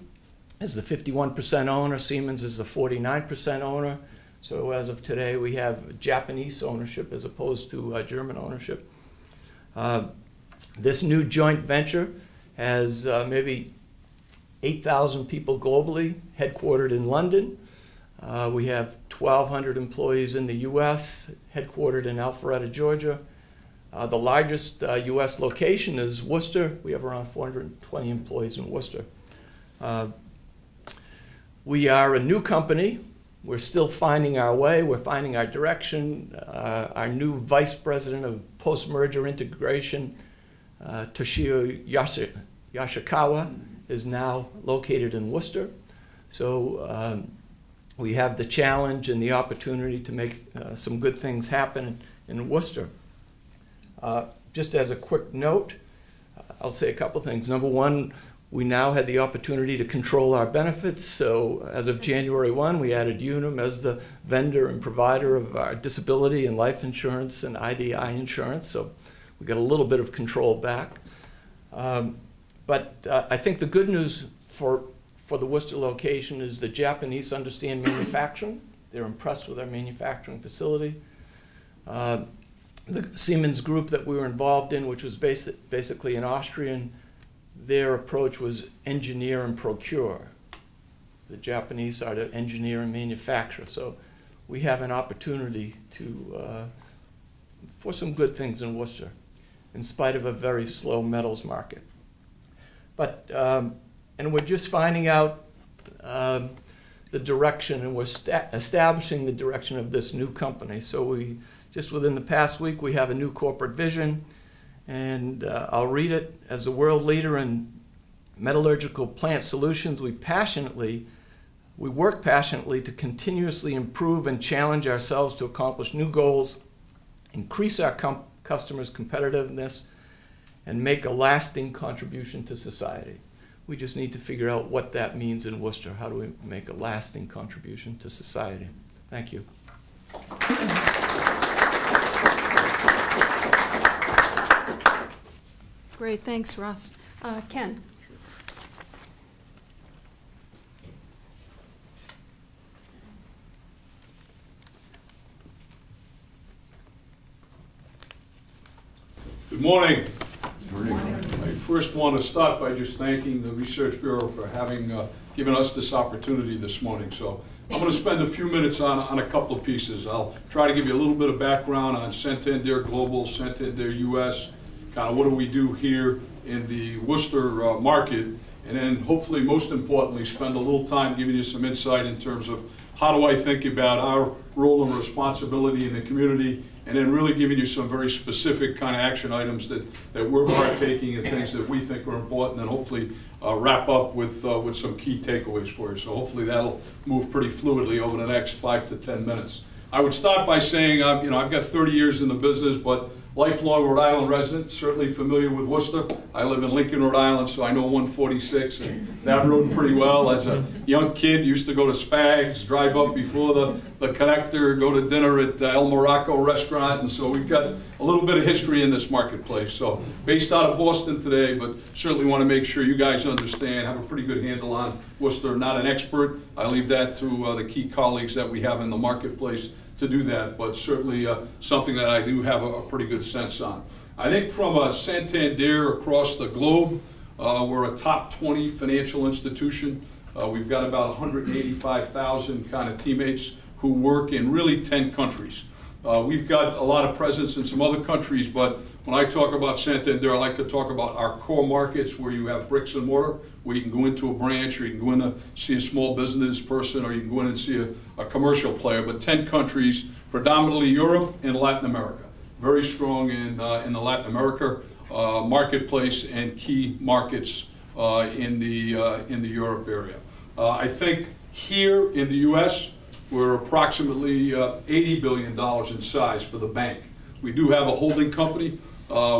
is the 51% owner, Siemens is the 49% owner. So as of today, we have Japanese ownership as opposed to uh, German ownership. Uh, this new joint venture has uh, maybe 8,000 people globally, headquartered in London. Uh, we have 1,200 employees in the U.S., headquartered in Alpharetta, Georgia. Uh, the largest uh, U.S. location is Worcester. We have around 420 employees in Worcester. Uh, we are a new company. We're still finding our way. We're finding our direction. Uh, our new vice president of post-merger integration, uh, Toshio Yoshikawa, is now located in Worcester. So um, we have the challenge and the opportunity to make uh, some good things happen in Worcester. Uh, just as a quick note, I'll say a couple things. Number one, we now had the opportunity to control our benefits. So as of January 1, we added Unum as the vendor and provider of our disability and life insurance and IDI insurance. So we got a little bit of control back. Um, but uh, I think the good news for, for the Worcester location is the Japanese understand manufacturing. They're impressed with our manufacturing facility. Uh, the Siemens group that we were involved in, which was basic, basically an Austrian, their approach was engineer and procure. The Japanese are to engineer and manufacture. So we have an opportunity to, uh, for some good things in Worcester, in spite of a very slow metals market. But, um, and we're just finding out um, the direction, and we're sta- establishing the direction of this new company. So we, just within the past week, we have a new corporate vision, and uh, I'll read it. As a world leader in metallurgical plant solutions, we passionately, we work passionately to continuously improve and challenge ourselves to accomplish new goals, increase our com- customers' competitiveness, and make a lasting contribution to society. We just need to figure out what that means in Worcester. How do we make a lasting contribution to society? Thank you. Great, thanks, Ross. Uh, Ken? Good morning. Good morning. I first want to start by just thanking the Research Bureau for having uh, given us this opportunity this morning. So I'm going to spend a few minutes on, on a couple of pieces. I'll try to give you a little bit of background on Santander Global, Santander US, kind of what do we do here in the Worcester uh, market, and then hopefully, most importantly, spend a little time giving you some insight in terms of how do I think about our role and responsibility in the community, and then really giving you some very specific kind of action items that, that we're partaking in things that we think are important, and hopefully uh, wrap up with, uh, with some key takeaways for you. So hopefully that'll move pretty fluidly over the next five to 10 minutes. I would start by saying, um, you know, I've got 30 years in the business, but lifelong Rhode Island resident, certainly familiar with Worcester. I live in Lincoln, Rhode Island, so I know 146 and that road pretty well. As a young kid, used to go to Spags, drive up before the, the connector, go to dinner at uh, El Morocco restaurant, and so we've got a little bit of history in this marketplace. So based out of Boston today, but certainly want to make sure you guys understand, have a pretty good handle on Worcester. Not an expert. I leave that to uh, the key colleagues that we have in the marketplace to do that, but certainly uh, something that I do have a, a, pretty good sense on. I think from a Santander across the globe, uh, we're a top 20 financial institution. Uh, we've got about 185,000 kind of teammates who work in really 10 countries. Uh, we've got a lot of presence in some other countries, but when I talk about Santander, I like to talk about our core markets where you have bricks and mortar, where you can go into a branch or you can go in to see a small business person or you can go in and see a, a commercial player. But 10 countries, predominantly Europe and Latin America. Very strong in, uh, in the Latin America uh, marketplace and key markets uh, in, the, uh, in the Europe area. Uh, I think here in the U.S., we're approximately uh, $80 billion in size for the bank. We do have a holding company,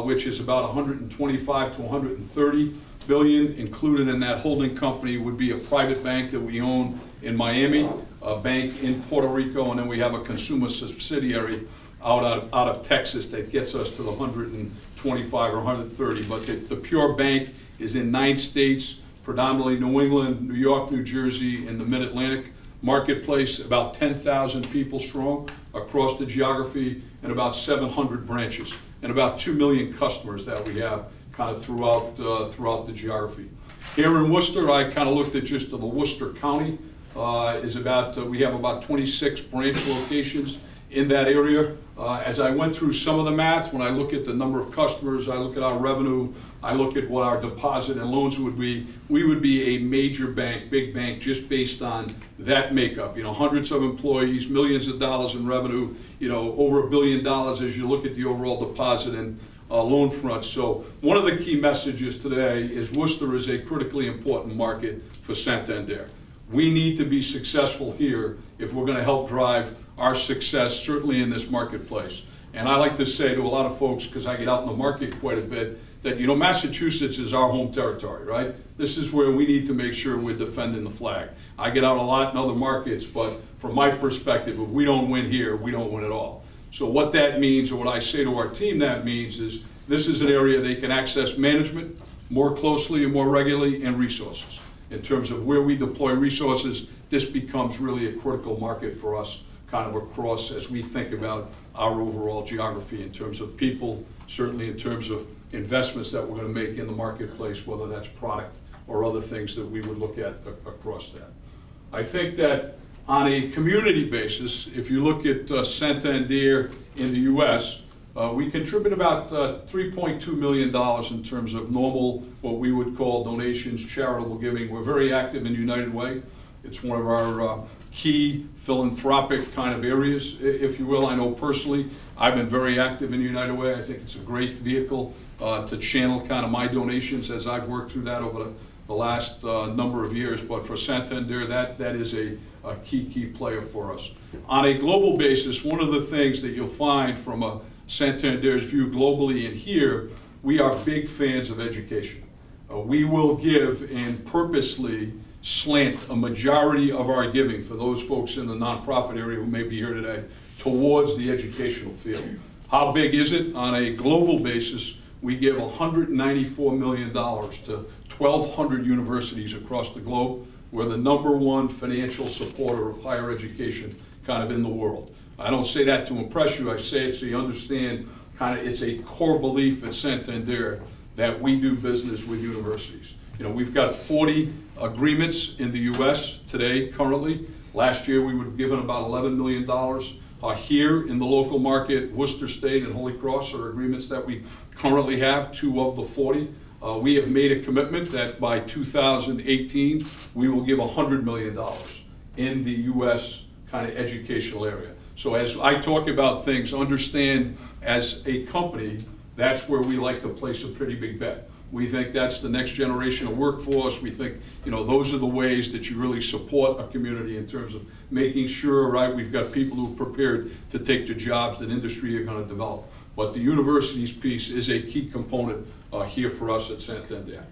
which is about 125 to 130 billion. Included in that holding company would be a private bank that we own in Miami, a bank in Puerto Rico, and then we have a consumer subsidiary out of, out of Texas that gets us to the 125 or 130. But the, the pure bank is in nine states, predominantly New England, New York, New Jersey, and the Mid-Atlantic marketplace, about 10,000 people strong across the geography, and about 700 branches, and about 2 million customers that we have kind of throughout, uh, throughout the geography. Here in Worcester, I kind of looked at just the Worcester County, uh, is about, uh, we have about 26 branch locations in that area. Uh, As I went through some of the math, when I look at the number of customers, I look at our revenue, I look at what our deposit and loans would be, we would be a major bank, big bank, just based on that makeup. You know, hundreds of employees, millions of dollars in revenue, you know, over a billion dollars as you look at the overall deposit and uh, loan front. So one of the key messages today is Worcester is a critically important market for Santander. We need to be successful here if we're going to help drive our success, certainly in this marketplace. And I like to say to a lot of folks, because I get out in the market quite a bit, that, you know, Massachusetts is our home territory, right? This is where we need to make sure we're defending the flag. I get out a lot in other markets, but from my perspective, if we don't win here, we don't win at all. So what that means, or what I say to our team that means, is this is an area they can access management more closely and more regularly and resources. In terms of where we deploy resources, this becomes really a critical market for us kind of across as we think about our overall geography in terms of people, certainly in terms of investments that we're going to make in the marketplace, whether that's product or other things that we would look at across that. I think that on a community basis, if you look at uh, Santander in the US, uh, we contribute about uh, $3.2 million in terms of normal, what we would call donations, charitable giving. We're very active in United Way. It's one of our uh, key philanthropic kind of areas, if you will. I know personally, I've been very active in United Way. I think it's a great vehicle uh, to channel kind of my donations as I've worked through that over the, the last uh, number of years. But for Santander, that, that is a, a key, key player for us. On a global basis, one of the things that you'll find from a Santander's view globally and here, we are big fans of education. Uh, we will give and purposely slant a majority of our giving for those folks in the nonprofit area who may be here today towards the educational field. How big is it? On a global basis, we give $194 million to 1,200 universities across the globe. We're the number one financial supporter of higher education kind of in the world. I don't say that to impress you, I say it so you understand kind of it's a core belief at Santander that we do business with universities. You know, we've got 40 agreements in the US today, currently. Last year, we would have given about $11 million. Uh, here in the local market, Worcester State and Holy Cross are agreements that we currently have, two of the 40. Uh, we have made a commitment that by 2018, we will give $100 million in the US kind of educational area. So as I talk about things, understand as a company, that's where we like to place a pretty big bet. We think that's the next generation of workforce. We think, you know, those are the ways that you really support a community in terms of making sure, right, we've got people who are prepared to take the jobs that industry are going to develop. But the universities piece is a key component uh, here for us at Santander.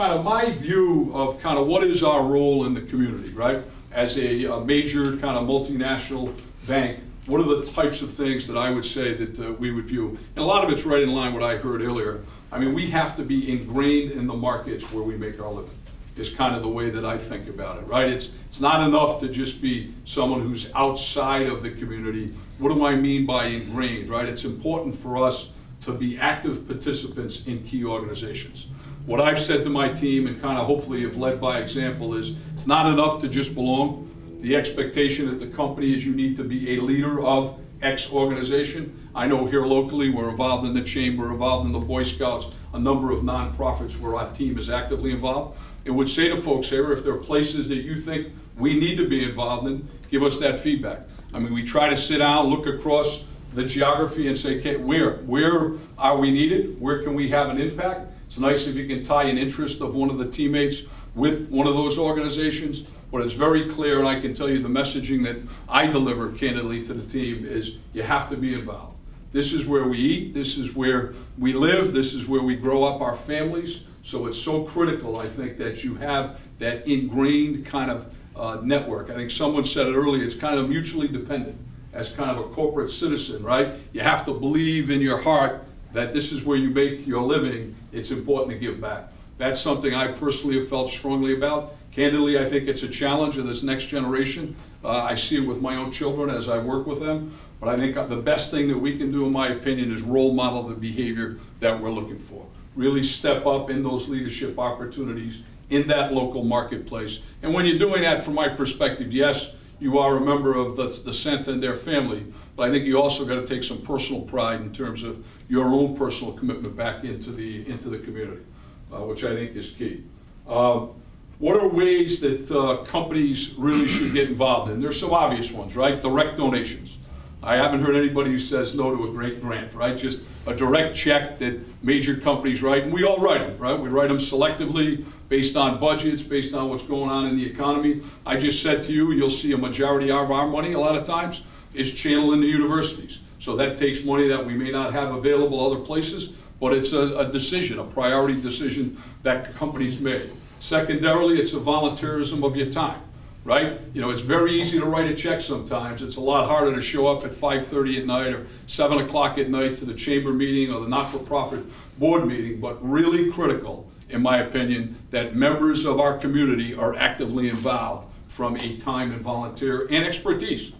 kind of my view of kind of what is our role in the community, right? As a, a major kind of multinational bank, what are the types of things that I would say that uh, we would view? And a lot of it's right in line with what I heard earlier. I mean, we have to be ingrained in the markets where we make our living. Is kind of the way that I think about it, right? It's it's not enough to just be someone who's outside of the community. What do I mean by ingrained, right? It's important for us to be active participants in key organizations. What I've said to my team and kind of hopefully have led by example is it's not enough to just belong. The expectation at the company is you need to be a leader of X organization. I know here locally we're involved in the chamber, involved in the Boy Scouts, a number of nonprofits where our team is actively involved. And would say to folks here, if there are places that you think we need to be involved in, give us that feedback. I mean, we try to sit down, look across the geography and say, okay, where, where are we needed? Where can we have an impact? It's nice if you can tie an interest of one of the teammates with one of those organizations, but it's very clear, and I can tell you the messaging that I deliver candidly to the team is you have to be involved. This is where we eat, this is where we live, this is where we grow up our families. So it's so critical, I think, that you have that ingrained kind of uh, network. I think someone said it earlier, it's kind of mutually dependent as kind of a corporate citizen, right? You have to believe in your heart that this is where you make your living. It's important to give back. That's something I personally have felt strongly about. Candidly, I think it's a challenge of this next generation. Uh, I see it with my own children as I work with them. But I think the best thing that we can do, in my opinion, is role model the behavior that we're looking for. Really step up in those leadership opportunities in that local marketplace. And when you're doing that, from my perspective, yes, you are a member of the, the Santander family, but I think you also got to take some personal pride in terms of your own personal commitment back into the, into the community, uh, which I think is key. Uh, what are ways that uh, companies really should get involved in? There's some obvious ones, right? Direct donations. I haven't heard anybody who says no to a great grant, right? Just a direct check that major companies write, and we all write them, right? We write them selectively based on budgets, based on what's going on in the economy. I just said to you, you'll see a majority of our money a lot of times is channeled into universities. So that takes money that we may not have available other places, but it's a, a decision, a priority decision that companies make. Secondarily, it's a volunteerism of your time right? You know, it's very easy to write a check sometimes. It's a lot harder to show up at 5.30 at night or 7 o'clock at night to the chamber meeting or the not-for-profit board meeting, but really critical, in my opinion, that members of our community are actively involved from a time and volunteer and expertise.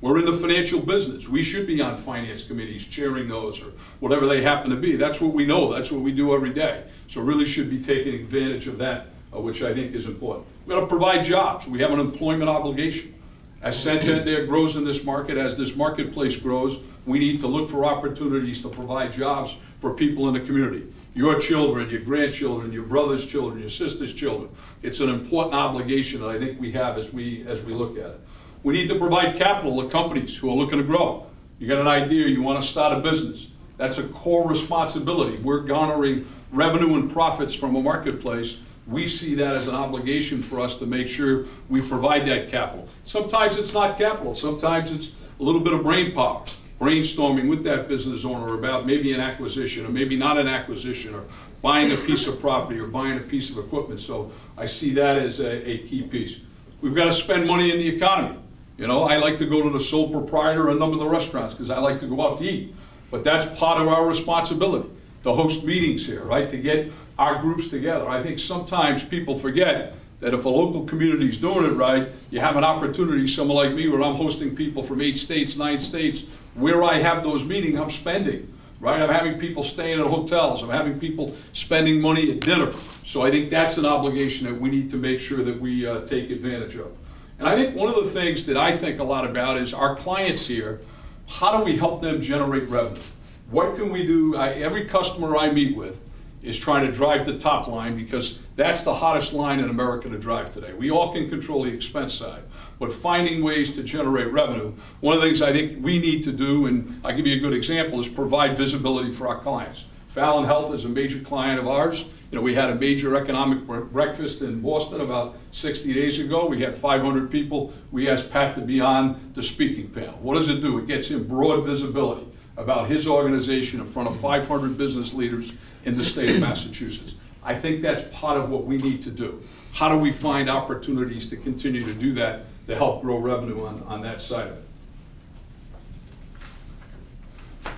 We're in the financial business. We should be on finance committees, chairing those, or whatever they happen to be. That's what we know. That's what we do every day. So really should be taking advantage of that, Uh, which I think is important. We've got to provide jobs. We have an employment obligation. As Santander grows in this market, as this marketplace grows, we need to look for opportunities to provide jobs for people in the community. Your children, your grandchildren, your brother's children, your sister's children. It's an important obligation that I think we have as we, as we look at it. We need to provide capital to companies who are looking to grow. You got an idea, you want to start a business. That's a core responsibility. We're garnering revenue and profits from a marketplace we see that as an obligation for us to make sure we provide that capital. Sometimes it's not capital, sometimes it's a little bit of brain power, brainstorming with that business owner about maybe an acquisition or maybe not an acquisition or buying a piece of property or buying a piece of equipment. So I see that as a, a key piece. We've got to spend money in the economy. You know, I like to go to the sole proprietor of a number of the restaurants because I like to go out to eat. But that's part of our responsibility to host meetings here, right? To get our groups together. I think sometimes people forget that if a local community is doing it right, you have an opportunity, someone like me, where I'm hosting people from eight states, nine states, where I have those meetings, I'm spending, right? I'm having people staying at hotels, I'm having people spending money at dinner. So I think that's an obligation that we need to make sure that we uh, take advantage of. And I think one of the things that I think a lot about is our clients here, how do we help them generate revenue? What can we do? I, every customer I meet with, is trying to drive the top line because that's the hottest line in America to drive today. We all can control the expense side, but finding ways to generate revenue, one of the things I think we need to do, and I'll give you a good example, is provide visibility for our clients. Fallon Health is a major client of ours. You know, we had a major economic breakfast in Boston about 60 days ago. We had 500 people. We asked Pat to be on the speaking panel. What does it do? It gets him broad visibility about his organization in front of 500 business leaders in the state of Massachusetts. I think that's part of what we need to do. How do we find opportunities to continue to do that to help grow revenue on, on that side of it?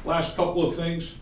Last couple of things.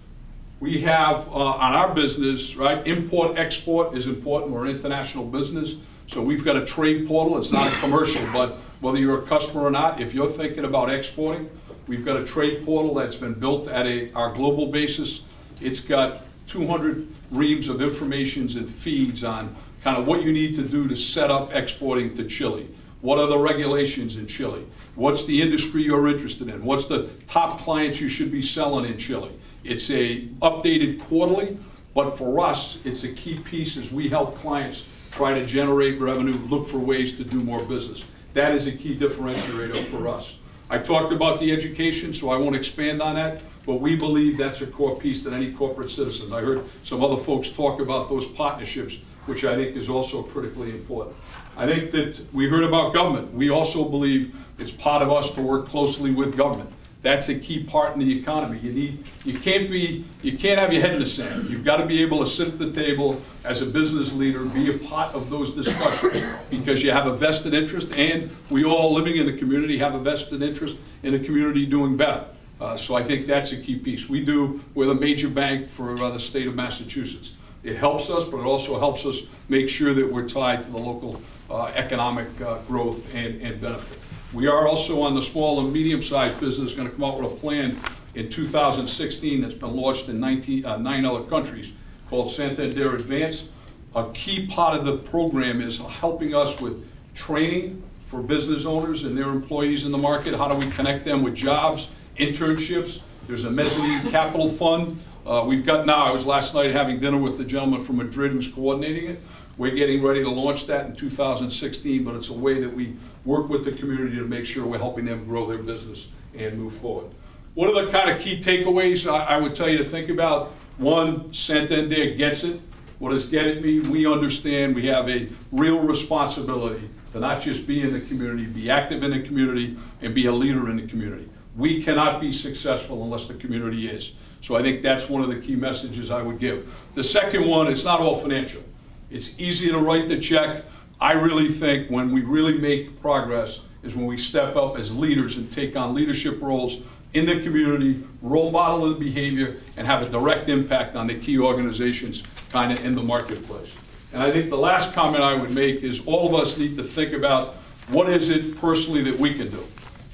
We have uh, on our business, right, import export is important. We're an international business. So we've got a trade portal. It's not a commercial, but whether you're a customer or not, if you're thinking about exporting, we've got a trade portal that's been built at a, our global basis. It's got 200 reams of informations and feeds on kind of what you need to do to set up exporting to Chile. What are the regulations in Chile? What's the industry you're interested in? What's the top clients you should be selling in Chile? It's a updated quarterly, but for us, it's a key piece as we help clients try to generate revenue, look for ways to do more business. That is a key differentiator for us. I talked about the education, so I won't expand on that, but we believe that's a core piece that any corporate citizen. I heard some other folks talk about those partnerships, which I think is also critically important. I think that we heard about government. We also believe it's part of us to work closely with government. That's a key part in the economy. You need, you can't be, you can't have your head in the sand. You've got to be able to sit at the table as a business leader, be a part of those discussions because you have a vested interest, and we all living in the community have a vested interest in the community doing better. Uh, so I think that's a key piece. We do, we're the major bank for uh, the state of Massachusetts. It helps us, but it also helps us make sure that we're tied to the local uh, economic uh, growth and, and benefit. We are also on the small and medium-sized business going to come out with a plan in 2016 that's been launched in 19, uh, nine other countries called Santander Advance. A key part of the program is helping us with training for business owners and their employees in the market. How do we connect them with jobs, internships? There's a mezzanine capital fund. Uh, we've got now, I was last night having dinner with the gentleman from Madrid who's coordinating it. We're getting ready to launch that in 2016, but it's a way that we work with the community to make sure we're helping them grow their business and move forward. What are the kind of key takeaways I, I would tell you to think about? One, Santander gets it. What does get it mean? We understand we have a real responsibility to not just be in the community, be active in the community, and be a leader in the community. We cannot be successful unless the community is. So I think that's one of the key messages I would give. The second one, it's not all financial. It's easy to write the check. I really think when we really make progress is when we step up as leaders and take on leadership roles in the community, role model the behavior, and have a direct impact on the key organizations kind of in the marketplace. And I think the last comment I would make is all of us need to think about what is it personally that we can do.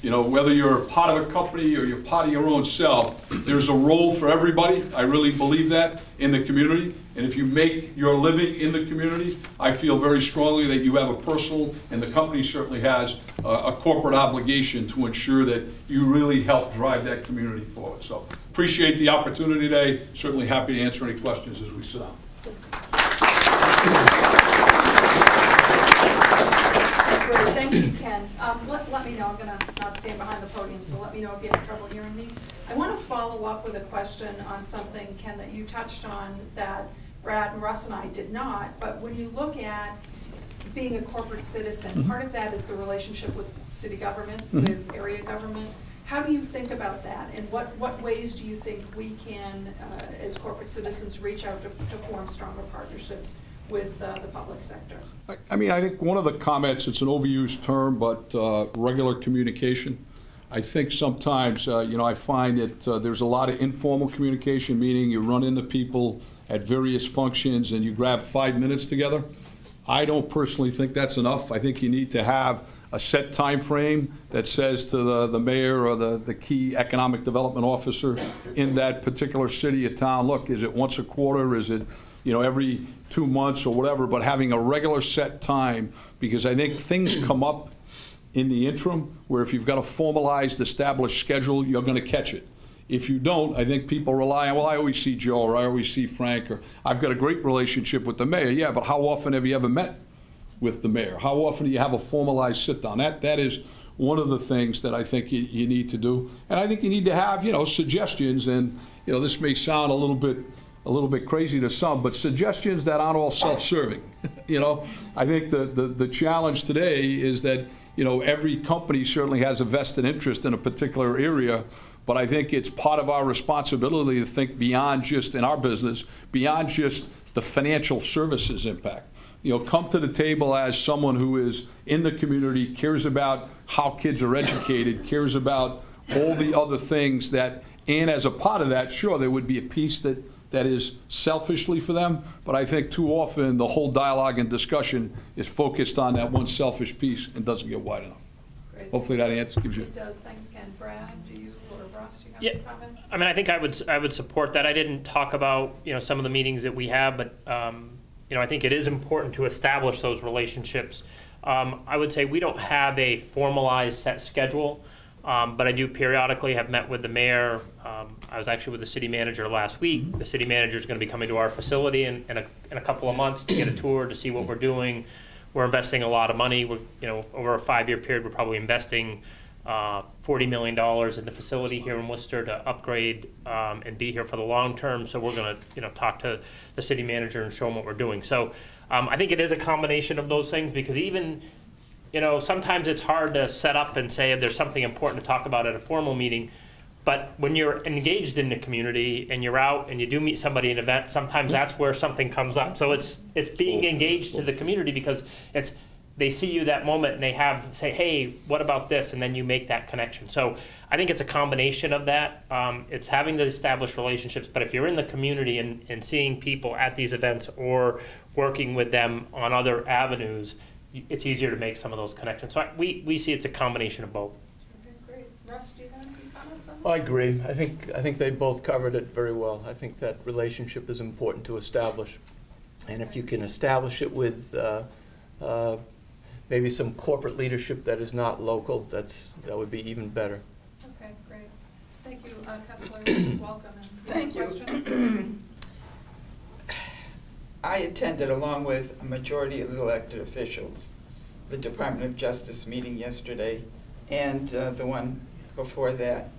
You know, whether you're part of a company or you're part of your own self, there's a role for everybody. I really believe that in the community. And if you make your living in the community, I feel very strongly that you have a personal, and the company certainly has, uh, a corporate obligation to ensure that you really help drive that community forward. So appreciate the opportunity today. Certainly happy to answer any questions as we sit down. Thank you, Ken. Um, Let let me know, I'm going to not stand behind the podium, so let me know if you have trouble hearing me. I want to follow up with a question on something, Ken, that you touched on that Brad and Russ and I did not, but when you look at being a corporate citizen, part of that is the relationship with city government, with area government. How do you think about that, and what, what ways do you think we can, uh, as corporate citizens, reach out to to form stronger partnerships with uh, the public sector? I- I mean, I think one of the comments, it's an overused term, but uh, regular communication. I think sometimes, uh, you know, I find that uh, there's a lot of informal communication, meaning you run into people at various functions and you grab five minutes together. I don't personally think that's enough. I think you need to have a set time frame that says to the, the mayor or the, the key economic development officer in that particular city or town, look, is it once a quarter? Is it, you know, every two months or whatever? But having a regular set time, because I think things come up in the interim, where if you've got a formalized, established schedule, you're going to catch it. If you don't, I think people rely on, well, I always see Joe, or I always see Frank, or I've got a great relationship with the mayor. Yeah, but how often have you ever met with the mayor? How often do you have a formalized sit-down? That, that is one of the things that I think you, you need to do. And I think you need to have, you know, suggestions, and, you know, this may sound a little bit, a little bit crazy to some, but suggestions that aren't all self-serving. you know, I think the, the, the challenge today is that, you know, every company certainly has a vested interest in a particular area, but I think it's part of our responsibility to think beyond just, in our business, beyond just the financial services impact. You know, come to the table as someone who is in the community, cares about how kids are educated, cares about all the other things that, and as a part of that, sure, there would be a piece that, that is selfishly for them, but I think too often the whole dialogue and discussion is focused on that one selfish piece and doesn't get wide enough. Great. Hopefully that answer gives you. It does, thanks, Ken. Brad, do you, or Ross, do you have Yeah, any comments? I mean, I think I would, I would support that. I didn't talk about, you know, some of the meetings that we have, but, um, you know, I think it is important to establish those relationships. Um, I would say we don't have a formalized set schedule, um, but I do periodically have met with the mayor. Um, I was actually with the city manager last week. The city manager is going to be coming to our facility in, in a, in a couple of months to get a tour, to see what we're doing. We're investing a lot of money. We're, you know, over a five-year period, we're probably investing uh, $40 million in the facility here in Worcester to upgrade um, and be here for the long term. So we're going to, you know, talk to the city manager and show him what we're doing. So um, I think it is a combination of those things because even, you know, sometimes it's hard to set up and say there's something important to talk about at a formal meeting. But when you're engaged in the community and you're out and you do meet somebody at an event, sometimes that's where something comes up. So it's it's being engaged to the community because it's they see you that moment and they have say, hey, what about this? And then you make that connection. So I think it's a combination of that. Um, it's having the established relationships, but if you're in the community and, and seeing people at these events or working with them on other avenues, it's easier to make some of those connections. So I, we, we see it's a combination of both. Okay. Russ, do you have any comments on I agree. I think, I think they both covered it very well. I think that relationship is important to establish. And if you can establish it with uh, uh, maybe some corporate leadership that is not local, that's, that would be even better. Okay, great. Thank you, uh, Councilor, welcome. And you have Thank you. I attended, along with a majority of the elected officials, the Department of Justice meeting yesterday and uh, the one before that.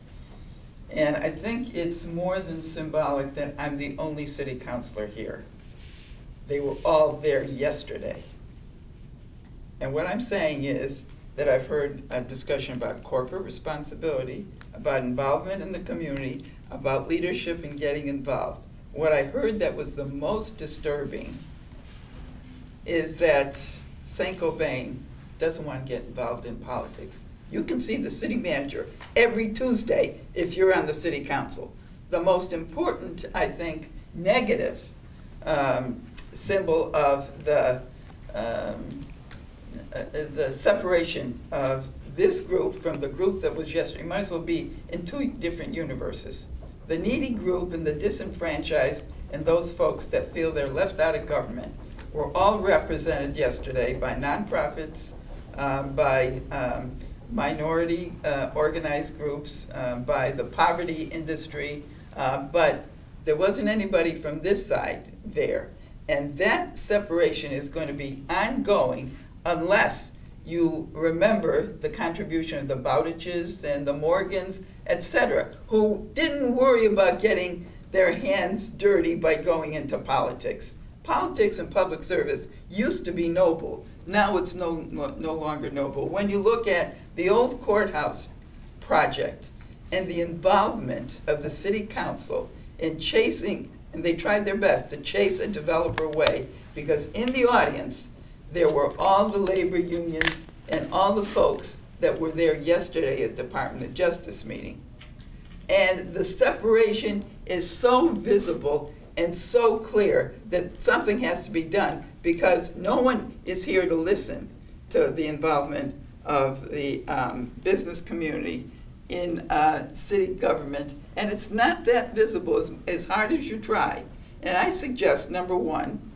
And I think it's more than symbolic that I'm the only city councilor here. They were all there yesterday. And what I'm saying is that I've heard a discussion about corporate responsibility, about involvement in the community, about leadership and getting involved. What I heard that was the most disturbing is that Saint-Gobain doesn't want to get involved in politics. You can see the city manager every Tuesday if you're on the city council. The most important, I think, negative um, symbol of the um, uh, the separation of this group from the group that was yesterday might as well be in two different universes. The needy group and the disenfranchised and those folks that feel they're left out of government were all represented yesterday by nonprofits, um, by um, minority uh, organized groups, um, by the poverty industry, uh, but there wasn't anybody from this side there. And that separation is going to be ongoing unless you remember the contribution of the Bowditches and the Morgans, etc., who didn't worry about getting their hands dirty by going into politics. Politics and public service used to be noble. Now it's no, no longer noble. When you look at the old courthouse project and the involvement of the city council in chasing, and they tried their best to chase a developer away, because in the audience, there were all the labor unions and all the folks that were there yesterday at Department of Justice meeting. And the separation is so visible and so clear that something has to be done because no one is here to listen to the involvement of the um, business community in uh, city government. And it's not that visible as, as hard as you try. And I suggest, number one,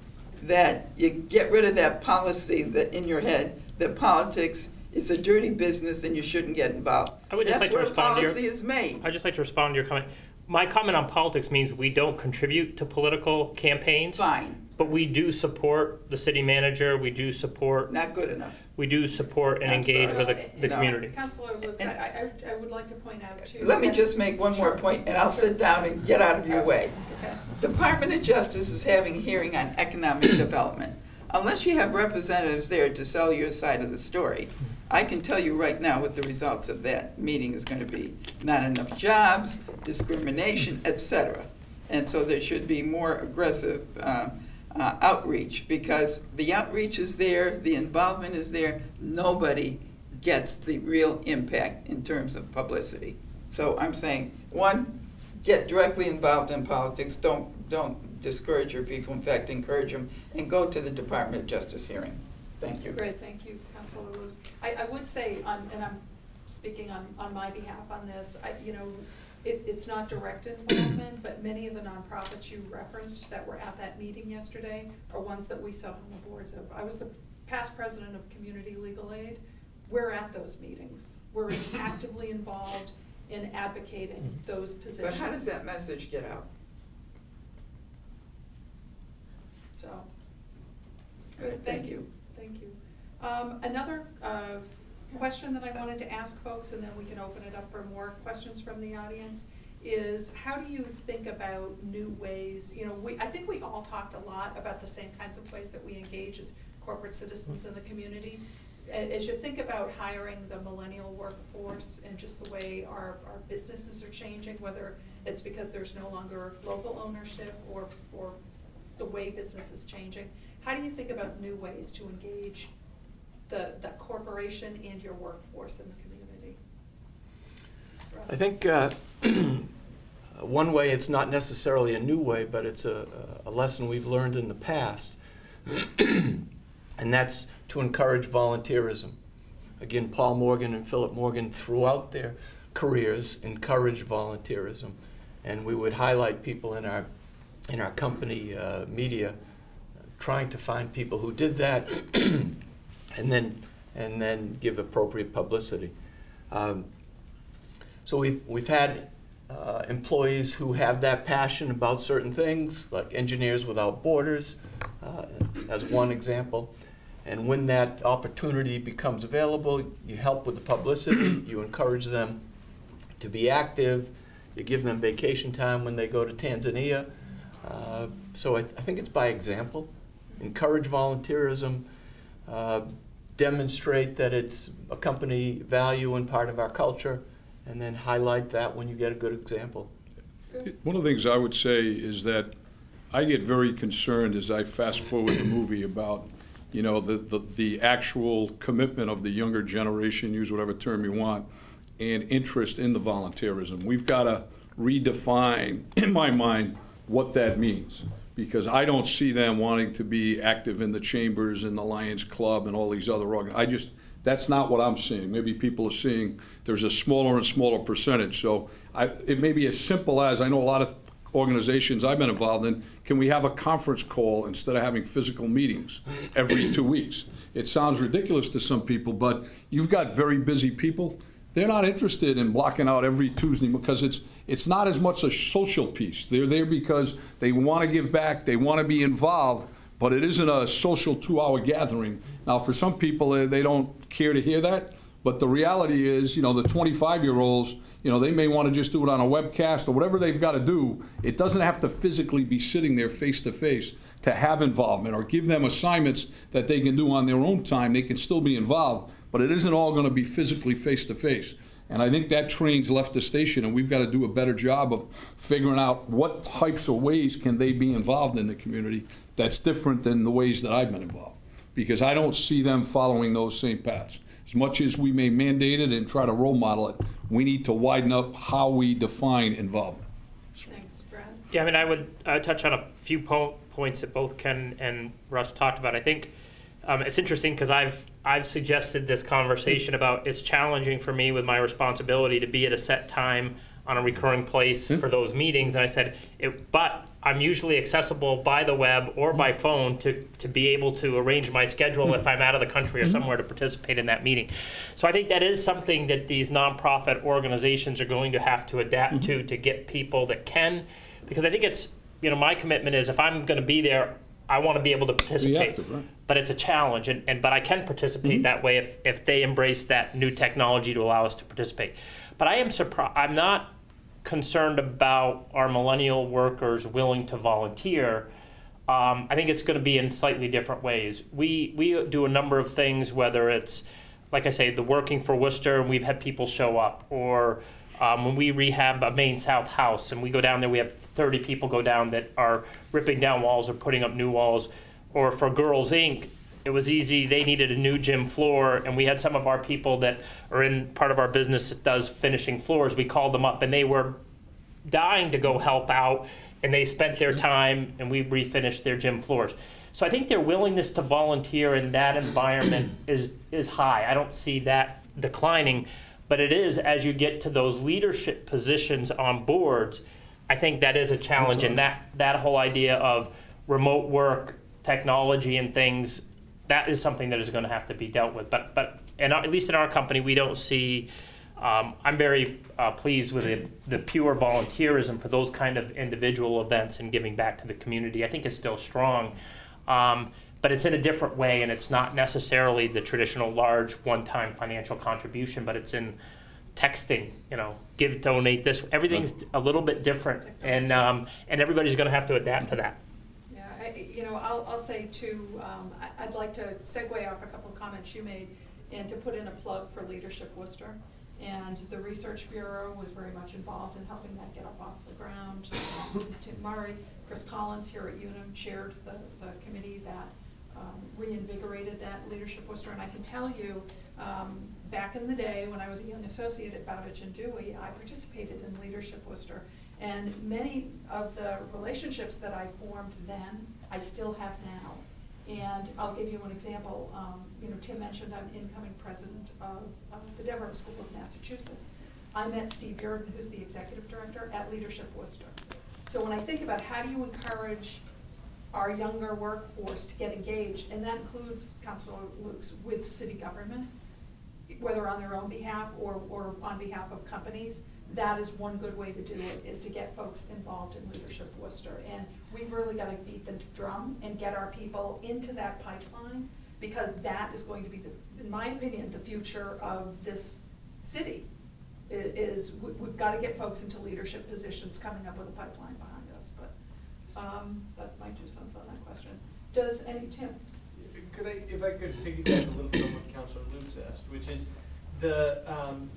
that you get rid of that policy that in your head that politics is a dirty business and you shouldn't get involved. I would just like to respond to your- That's where policy is made. I'd just like to respond to your comment. My comment on politics means we don't contribute to political campaigns, Fine, but we do support the city manager, we do support, not good enough. we do support and I'm engage sorry. with the, the No. community. Councilor Lukes, I, I, I would like to point out too. Let me that- just make one more point, and I'll sit down and get out of your way. Okay. Department of Justice is having a hearing on economic development. Unless you have representatives there to sell your side of the story, I can tell you right now what the results of that meeting is going to be. Not enough jobs, discrimination, et cetera. And so there should be more aggressive uh, uh, outreach, because the outreach is there, the involvement is there, nobody gets the real impact in terms of publicity. So I'm saying, one, get directly involved in politics, don't, don't discourage your people, in fact, encourage them, and go to the Department of Justice hearing. Thank you. Great, thank you, Councilor Lukes. I, I would say, on, and I'm speaking on, on my behalf on this, I, you know, it, it's not direct involvement, but many of the nonprofits you referenced that were at that meeting yesterday are ones that we sat on the boards of. I was the past president of Community Legal Aid. We're at those meetings. We're actively involved in advocating those positions. But how does that message get out? So, good, right, thank you, thank you. Um, another, uh, question that I wanted to ask folks, and then we can open it up for more questions from the audience, is how do you think about new ways, you know, we, I think we all talked a lot about the same kinds of ways that we engage as corporate citizens in the community. As you think about hiring the millennial workforce and just the way our, our businesses are changing, whether it's because there's no longer local ownership or, or the way business is changing, how do you think about new ways to engage the, the corporation and your workforce in the community? I think uh, one way, it's not necessarily a new way, but it's a, a lesson we've learned in the past. And that's to encourage volunteerism. Again, Paul Morgan and Philip Morgan, throughout their careers, encouraged volunteerism. And we would highlight people in our, in our company uh, media, uh, trying to find people who did that and then, and then give appropriate publicity. Um, so we've, we've had uh, employees who have that passion about certain things, like Engineers Without Borders, uh, as one example. And when that opportunity becomes available, you help with the publicity, you encourage them to be active, you give them vacation time when they go to Tanzania. Uh, so I, th I think it's by example. Encourage volunteerism, uh, demonstrate that it's a company value and part of our culture, and then highlight that when you get a good example. One of the things I would say is that I get very concerned as I fast forward the movie about, you know, the, the, the actual commitment of the younger generation, use whatever term you want, and interest in the volunteerism. We've got to redefine, in my mind, what that means. Because I don't see them wanting to be active in the chambers and the Lions Club and all these other organ. I just that's not what I'm seeing. Maybe people are seeing there's a smaller and smaller percentage. So I, it may be as simple as I know a lot of organizations I've been involved in. Can we have a conference call instead of having physical meetings every two weeks? It sounds ridiculous to some people, but you've got very busy people they're not interested in blocking out every Tuesday because it's it's not as much a social piece. They're there because they want to give back, they want to be involved, but it isn't a social two-hour gathering. Now, for some people, they, they don't care to hear that. But the reality is, you know, the 25-year-olds, you know, they may want to just do it on a webcast or whatever they've got to do. It doesn't have to physically be sitting there face to face to have involvement or give them assignments that they can do on their own time. They can still be involved, but it isn't all going to be physically face to face. And I think that train's left the station, and we've got to do a better job of figuring out what types of ways can they be involved in the community that's different than the ways that I've been involved. Because I don't see them following those same paths. As much as we may mandate it and try to role model it, we need to widen up how we define involvement. Thanks, Brad. Yeah, I mean, I would uh, touch on a few po- points that both Ken and Russ talked about. I think um, it's interesting because I've I've suggested this conversation about it's challenging for me with my responsibility to be at a set time on a recurring place for those meetings, and I said, it, but I'm usually accessible by the web or by mm-hmm. phone to, to be able to arrange my schedule if mm-hmm. I'm out of the country or mm-hmm. somewhere to participate in that meeting. So I think that is something that these nonprofit organizations are going to have to adapt to to get people that can, because I think it's, you know, my commitment is if I'm going to be there, I want to be able to participate. active, right. But it's a challenge, and, and but I can participate that way if, if they embrace that new technology to allow us to participate. But I am surprised. I'm not concerned about our millennial workers willing to volunteer. Um, I think it's going to be in slightly different ways. We we do a number of things, whether it's like I say, the working for Worcester, and we've had people show up, or um, when we rehab a Main South house, and we go down there, we have 30 people go down that are ripping down walls or putting up new walls, or for Girls Inc. It was easy. They needed a new gym floor, and we had some of our people that are in part of our business that does finishing floors. We called them up, and they were dying to go help out, and they spent their time, and we refinished their gym floors. So I think their willingness to volunteer in that environment is is high. I don't see that declining, but it is as you get to those leadership positions on boards. I think that is a challenge, and that that whole idea of remote work, technology, and things that is something that is going to have to be dealt with. But but and at least in our company, we don't see. Um, I'm very uh, pleased with the, the pure volunteerism for those kind of individual events and giving back to the community. I think it's still strong, um, but it's in a different way, and it's not necessarily the traditional large one-time financial contribution, but it's in texting. You know, give, donate this. Everything's a little bit different, and um, and everybody's going to have to adapt to that. Yeah, I, you know, I'll, I'll say too, um, I, I'd like to segue off a couple of comments you made and to put in a plug for Leadership Worcester. And the Research Bureau was very much involved in helping that get up off the ground. Tim Murray, Chris Collins here at Unum chaired the, the committee that um, reinvigorated that Leadership Worcester. And I can tell you, um, back in the day, when I was a young associate at Bowditch and Dewey, I participated in Leadership Worcester. And many of the relationships that I formed then, I still have now. And I'll give you an example. Um, you know, Tim mentioned I'm incoming president of, of the Devereux School of Massachusetts. I met Steve Yurden, who's the executive director, at Leadership Worcester. So when I think about how do you encourage our younger workforce to get engaged, and that includes, Councilor Lukes, with city government, whether on their own behalf or, or on behalf of companies, that is one good way to do it, is to get folks involved in Leadership Worcester. And we've really gotta beat the drum and get our people into that pipeline, because that is going to be the, in my opinion, the future of this city. i- is, we, we've gotta get folks into leadership positions coming up with a pipeline behind us, but, um, that's my two cents on that question. Does any, Tim? Could I, if I could piggyback a little bit on what Councilor Lukes asked, which is the, um,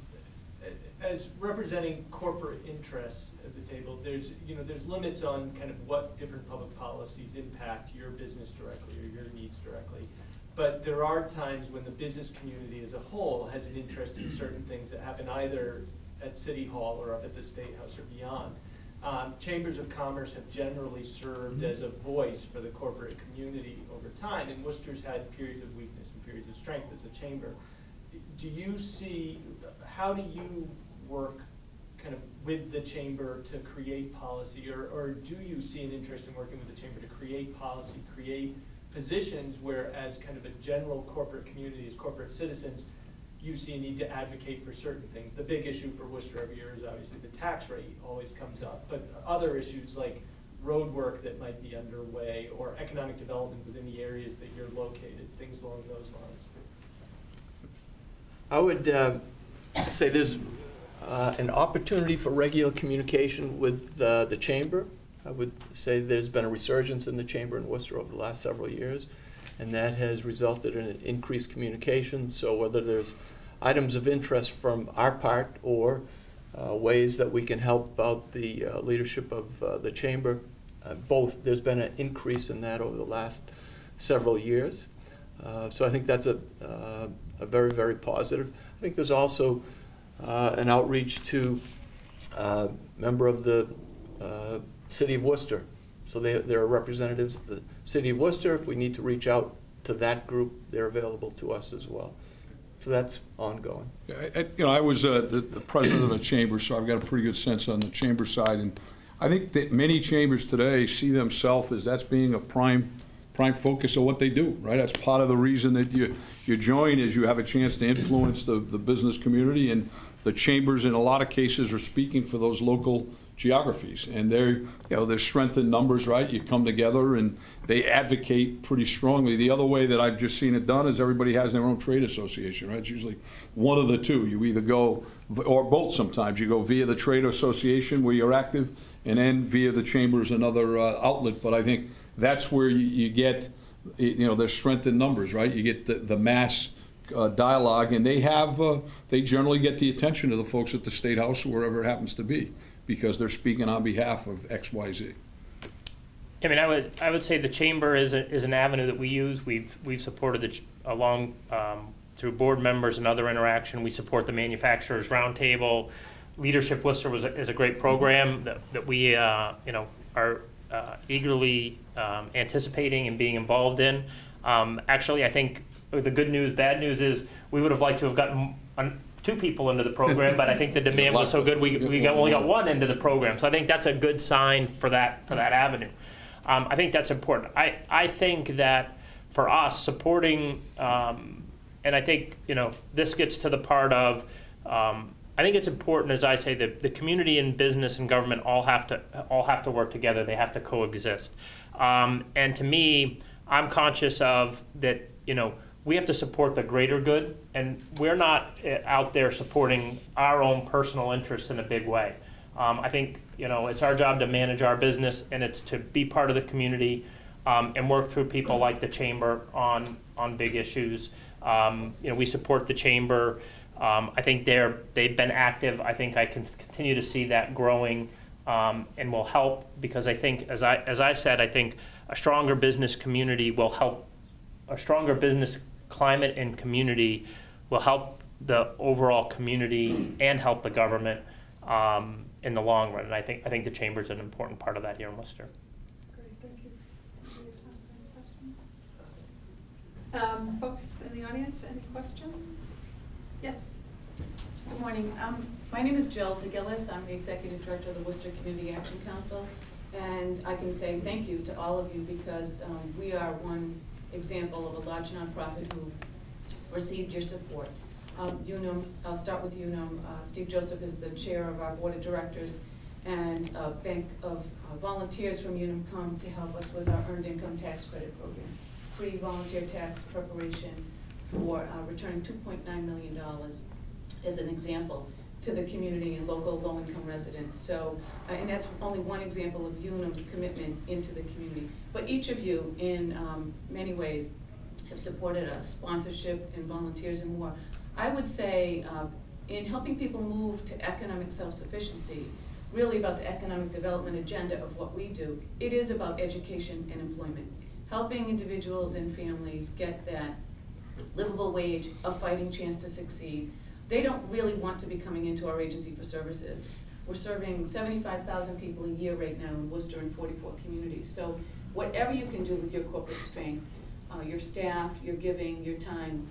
as representing corporate interests at the table, there's, you know, there's limits on kind of what different public policies impact your business directly or your needs directly. But there are times when the business community as a whole has an interest in certain things that happen either at City Hall or up at the State House or beyond. Um, chambers of commerce have generally served as a voice for the corporate community over time, and Worcester's had periods of weakness and periods of strength as a chamber. Do you see, how do you work kind of with the chamber to create policy, or, or do you see an interest in working with the chamber to create policy, create positions where as kind of a general corporate community, as corporate citizens, you see a need to advocate for certain things. The big issue for Worcester every year is obviously the tax rate always comes up, but other issues like road work that might be underway or economic development within the areas that you're located, things along those lines. I would uh, say there's uh, an opportunity for regular communication with uh, the chamber. I would say there's been a resurgence in the chamber in Worcester over the last several years, and that has resulted in an increased communication. So whether there's items of interest from our part or uh, ways that we can help out the uh, leadership of uh, the chamber, both, there's been an increase in that over the last several years. So I think that's a, a very, very positive. I think there's also an outreach to uh, member of the uh, City of Worcester. So they, there are representatives of the City of Worcester. If we need to reach out to that group, they're available to us as well. So that's ongoing. I- You know, I was uh, the the president of the chamber, so I've got a pretty good sense on the chamber side. And I think that many chambers today see themselves as that's being a prime, prime focus of what they do, right? That's part of the reason that you, you join is you have a chance to influence the, the business community. And the chambers, in a lot of cases, are speaking for those local geographies. And they're, you know, there's strength in numbers, right? You come together and they advocate pretty strongly. The other way that I've just seen it done is everybody has their own trade association, right? It's usually one of the two. You either go, or both sometimes. You go via the trade association where you're active, and then via the chambers another uh, outlet. But I think that's where you, you get, you know, there's strength in numbers, right? You get the, the mass uh, dialogue, and they have, uh, they generally get the attention of the folks at the State House or wherever it happens to be, because they're speaking on behalf of X, Y, Z. I mean, I would, I would say the chamber is, a- is an avenue that we use. We've, we've supported the, along, um, through board members and other interaction. We support the manufacturers roundtable. Leadership Worcester was, a- is a great program that, that we, uh, you know, are uh, eagerly um, anticipating and being involved in. Um, Actually, I think the good news, bad news is, we would have liked to have gotten two people into the program, but I think the demand was so good, we, we got, only got one into the program. So I think that's a good sign for that, for that avenue. Um, I think that's important. I, I think that for us, supporting, um, and I think, you know, this gets to the part of, um, I think it's important, as I say, that the community and business and government all have to, all have to work together. They have to coexist. Um, and to me, I'm conscious of that, you know, we have to support the greater good, and we're not uh, out there supporting our own personal interests in a big way. Um, I think you know it's our job to manage our business, and it's to be part of the community um, and work through people like the chamber on on big issues. Um, you know, we support the chamber. Um, I think they're they've been active. I think I can continue to see that growing um, and will help because I think, as I as I said, I think a stronger business community will help. A stronger business climate and community will help the overall community and help the government um, in the long run. And I think I think the chamber is an important part of that here in Worcester. Great, thank you. Do we time for any questions? Um, folks in the audience, any questions? Yes. Good morning. Um, My name is Jill Dagilis. I'm the Executive Director of the Worcester Community Action Council. And I can say thank you to all of you because um, we are one example of a large nonprofit who received your support. Um, Unum, I'll start with Unum. Uh, Steve Joseph is the chair of our board of directors, and a bank of uh, volunteers from Unum come to help us with our earned income tax credit program. Free volunteer tax preparation for uh, returning two point nine million dollars as an example to the community and local low-income residents. So, uh, and that's only one example of Unum's commitment into the community. But each of you, in um, many ways, have supported us, sponsorship and volunteers and more. I would say, uh, in helping people move to economic self-sufficiency, really about the economic development agenda of what we do, it is about education and employment. Helping individuals and families get that livable wage, a fighting chance to succeed. They don't really want to be coming into our agency for services. We're serving seventy-five thousand people a year right now in Worcester and forty-four communities. So whatever you can do with your corporate strength, uh, your staff, your giving, your time,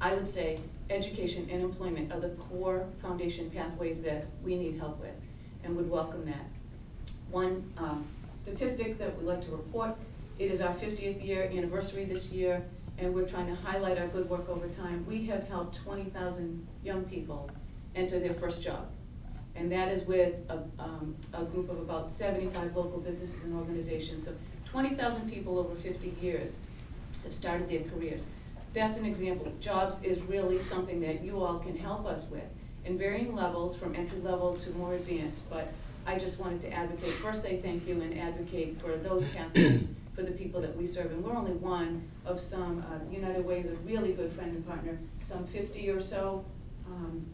I would say education and employment are the core foundation pathways that we need help with and would welcome that. One um, statistic that we'd like to report, it is our fiftieth year anniversary this year, and we're trying to highlight our good work over time. We have helped twenty thousand young people enter their first job. And that is with a, um, a group of about seventy-five local businesses and organizations. So twenty thousand people over fifty years have started their careers. That's an example. Jobs is really something that you all can help us with in varying levels, from entry level to more advanced. But I just wanted to advocate, first say thank you and advocate for those pathways for the people that we serve. And we're only one of some, uh, United Way is a really good friend and partner, some fifty or so, um,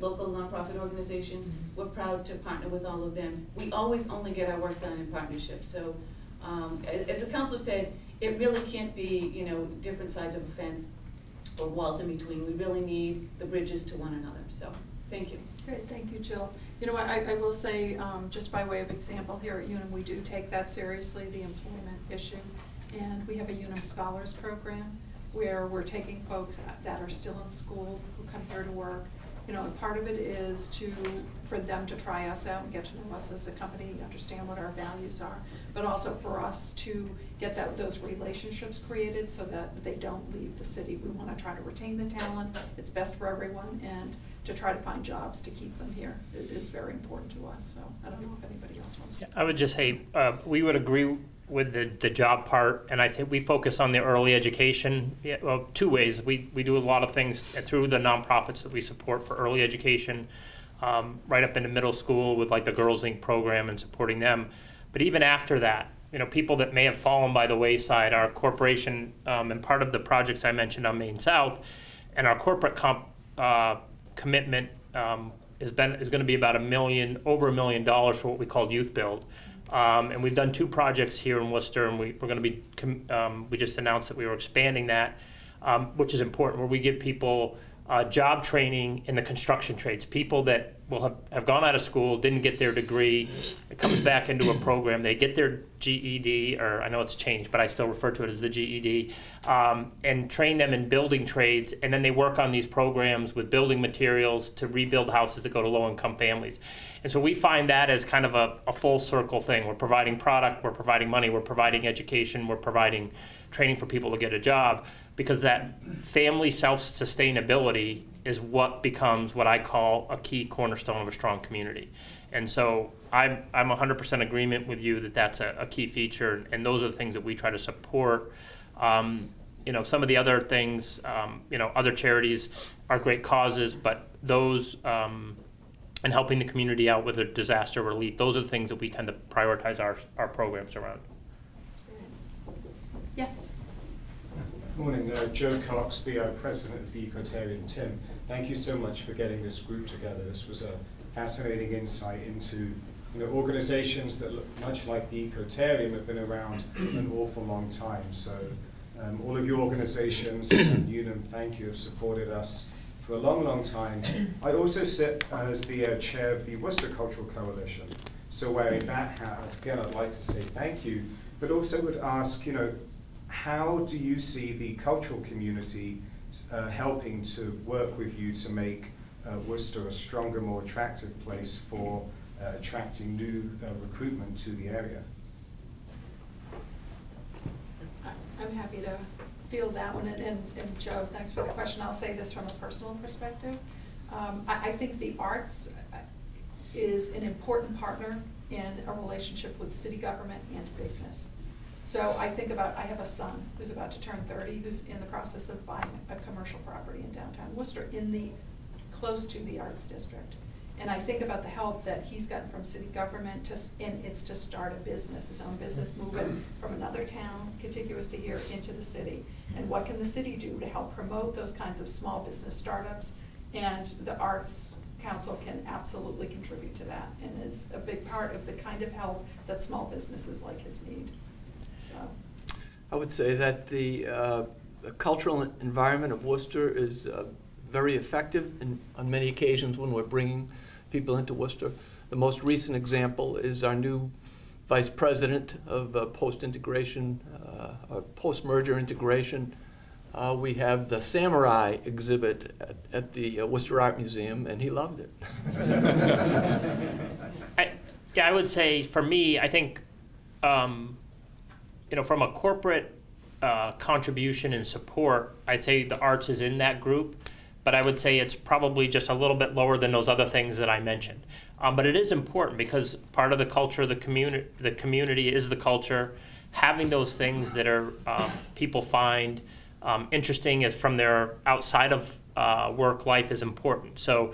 local nonprofit organizations. We're proud to partner with all of them. We always only get our work done in partnership. So, um, as the council said, it really can't be, you know, different sides of a fence or walls in between. We really need the bridges to one another. So, thank you. Great, thank you, Jill. You know what, I, I will say, um, just by way of example, here at Unum, we do take that seriously, the employment issue. And we have a Unum Scholars Program where we're taking folks that- that are still in school, who come here to work. You know, and part of it is to, for them to try us out and get to know us as a company, understand what our values are. But also for us to get that, those relationships created so that they don't leave the city. We wanna try to retain the talent, it's best for everyone, and to try to find jobs to keep them here. It is very important to us, so I don't know if anybody else wants to. I would just say, uh, we would agree with the, the job part, and I think we focus on the early education, yeah, well, two ways. We, we do a lot of things through the nonprofits that we support for early education, um, right up into middle school with like the Girls Inc. program and supporting them. But even after that, you know, people that may have fallen by the wayside, our corporation, um, and part of the projects I mentioned on Main South, and our corporate comp, uh, commitment, um, has been, is gonna be about a million, over a million dollars for what we call Youth Build. Um, and we've done two projects here in Worcester, and we, we're gonna be, com- um, we just announced that we were expanding that, um, which is important, where we give people, uh, job training in the construction trades. People that will have, have gone out of school, didn't get their degree, it comes back into a program, they get their GED, or I know it's changed, but I still refer to it as the GED, um, and train them in building trades, and then they work on these programs with building materials to rebuild houses that go to low-income families. And so we find that as kind of a, a full circle thing. We're providing product, we're providing money, we're providing education, we're providing training for people to get a job, because that family self-sustainability is what becomes what I call a key cornerstone of a strong community. And so I'm, I'm 100% agreement with you that that's a, a key feature, and those are the things that we try to support. Um, you know, some of the other things, um, you know, other charities are great causes, but those, um, and helping the community out with a disaster relief, those are the things that we tend to prioritize our, our programs around. Yes, Good morning, uh, Joe Cox, the uh, president of the Ecotarium. Tim, thank you so much for getting this group together. This was a fascinating insight into you know, organizations that look much like the Ecotarium have been around an awful long time. So um, all of your organizations and Unum, thank you, have supported us for a long, long time. I also sit as the uh, chair of the Worcester Cultural Coalition. So wearing that hat, again, I'd like to say thank you, but also would ask, you know, how do you see the cultural community uh, helping to work with you to make uh, Worcester a stronger, more attractive place for uh, attracting new uh, recruitment to the area? I'm happy to field that one, and, and and Joe, thanks for the question. I'll say this from a personal perspective. Um, I, I think the arts uh, is an important partner in a relationship with city government and business. So I think about, I have a son who's about to turn thirty, who's in the process of buying a commercial property in downtown Worcester, in the, close to the arts district. And I think about the help that he's gotten from city government to, and it's to start a business, his own business, move it from another town contiguous to here into the city. And what can the city do to help promote those kinds of small business startups? And the Arts Council can absolutely contribute to that and is a big part of the kind of help that small businesses like his need. I would say that the, uh, the cultural environment of Worcester is uh, very effective in, on many occasions when we're bringing people into Worcester. The most recent example is our new vice president of uh, post-integration, uh, or post-merger integration. Uh, we have the samurai exhibit at, at the uh, Worcester Art Museum, and he loved it. I, yeah, I would say for me, I think, um, you know, from a corporate uh, contribution and support, I'd say the arts is in that group, but I would say it's probably just a little bit lower than those other things that I mentioned. Um, but it is important because part of the culture, the community, the community is the culture. Having those things that are um, people find um, interesting is from their outside of uh, work life is important. So,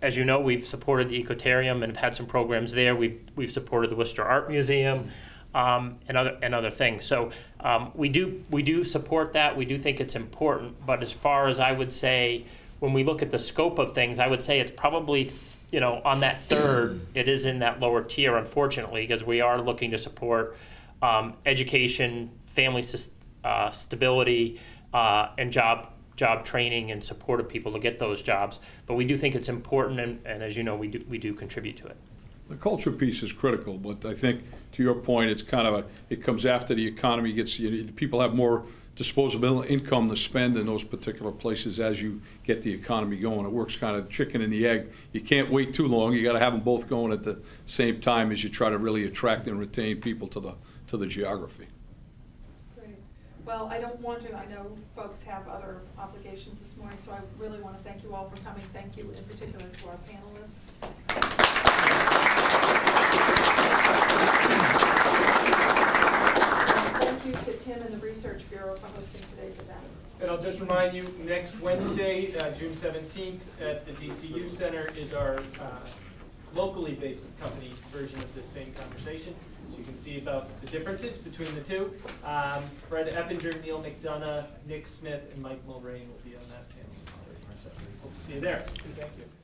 as you know, we've supported the Ecotarium and have had some programs there. We've we've supported the Worcester Art Museum. Um, and other and other things. So um, we do we do support that. We do think it's important. But as far as I would say, when we look at the scope of things, I would say it's probably you know on that third. it is in that lower tier, unfortunately, because we are looking to support um, education, family uh, stability, uh, and job job training and support of people to get those jobs. But we do think it's important, and, and as you know, we do we do contribute to it. The culture piece is critical, but I think, to your point, it's kind of a, it comes after the economy gets, you know, people have more disposable income to spend in those particular places as you get the economy going. It works kind of chicken and the egg. You can't wait too long. You got to have them both going at the same time as you try to really attract and retain people to the, to the geography. Well, I don't want to, I know folks have other obligations this morning, so I really want to thank you all for coming. Thank you in particular to our panelists. Thank you to Tim and the Research Bureau for hosting today's event. And I'll just remind you, next Wednesday, uh, June seventeenth, at the DCU Center is our uh, locally based company version of this same conversation. So you can see about the differences between the two. Um, Fred Eppinger, Neil McDonough, Nick Smith, and Mike Mulrain will be on that panel. Hope to see you there. Thank you.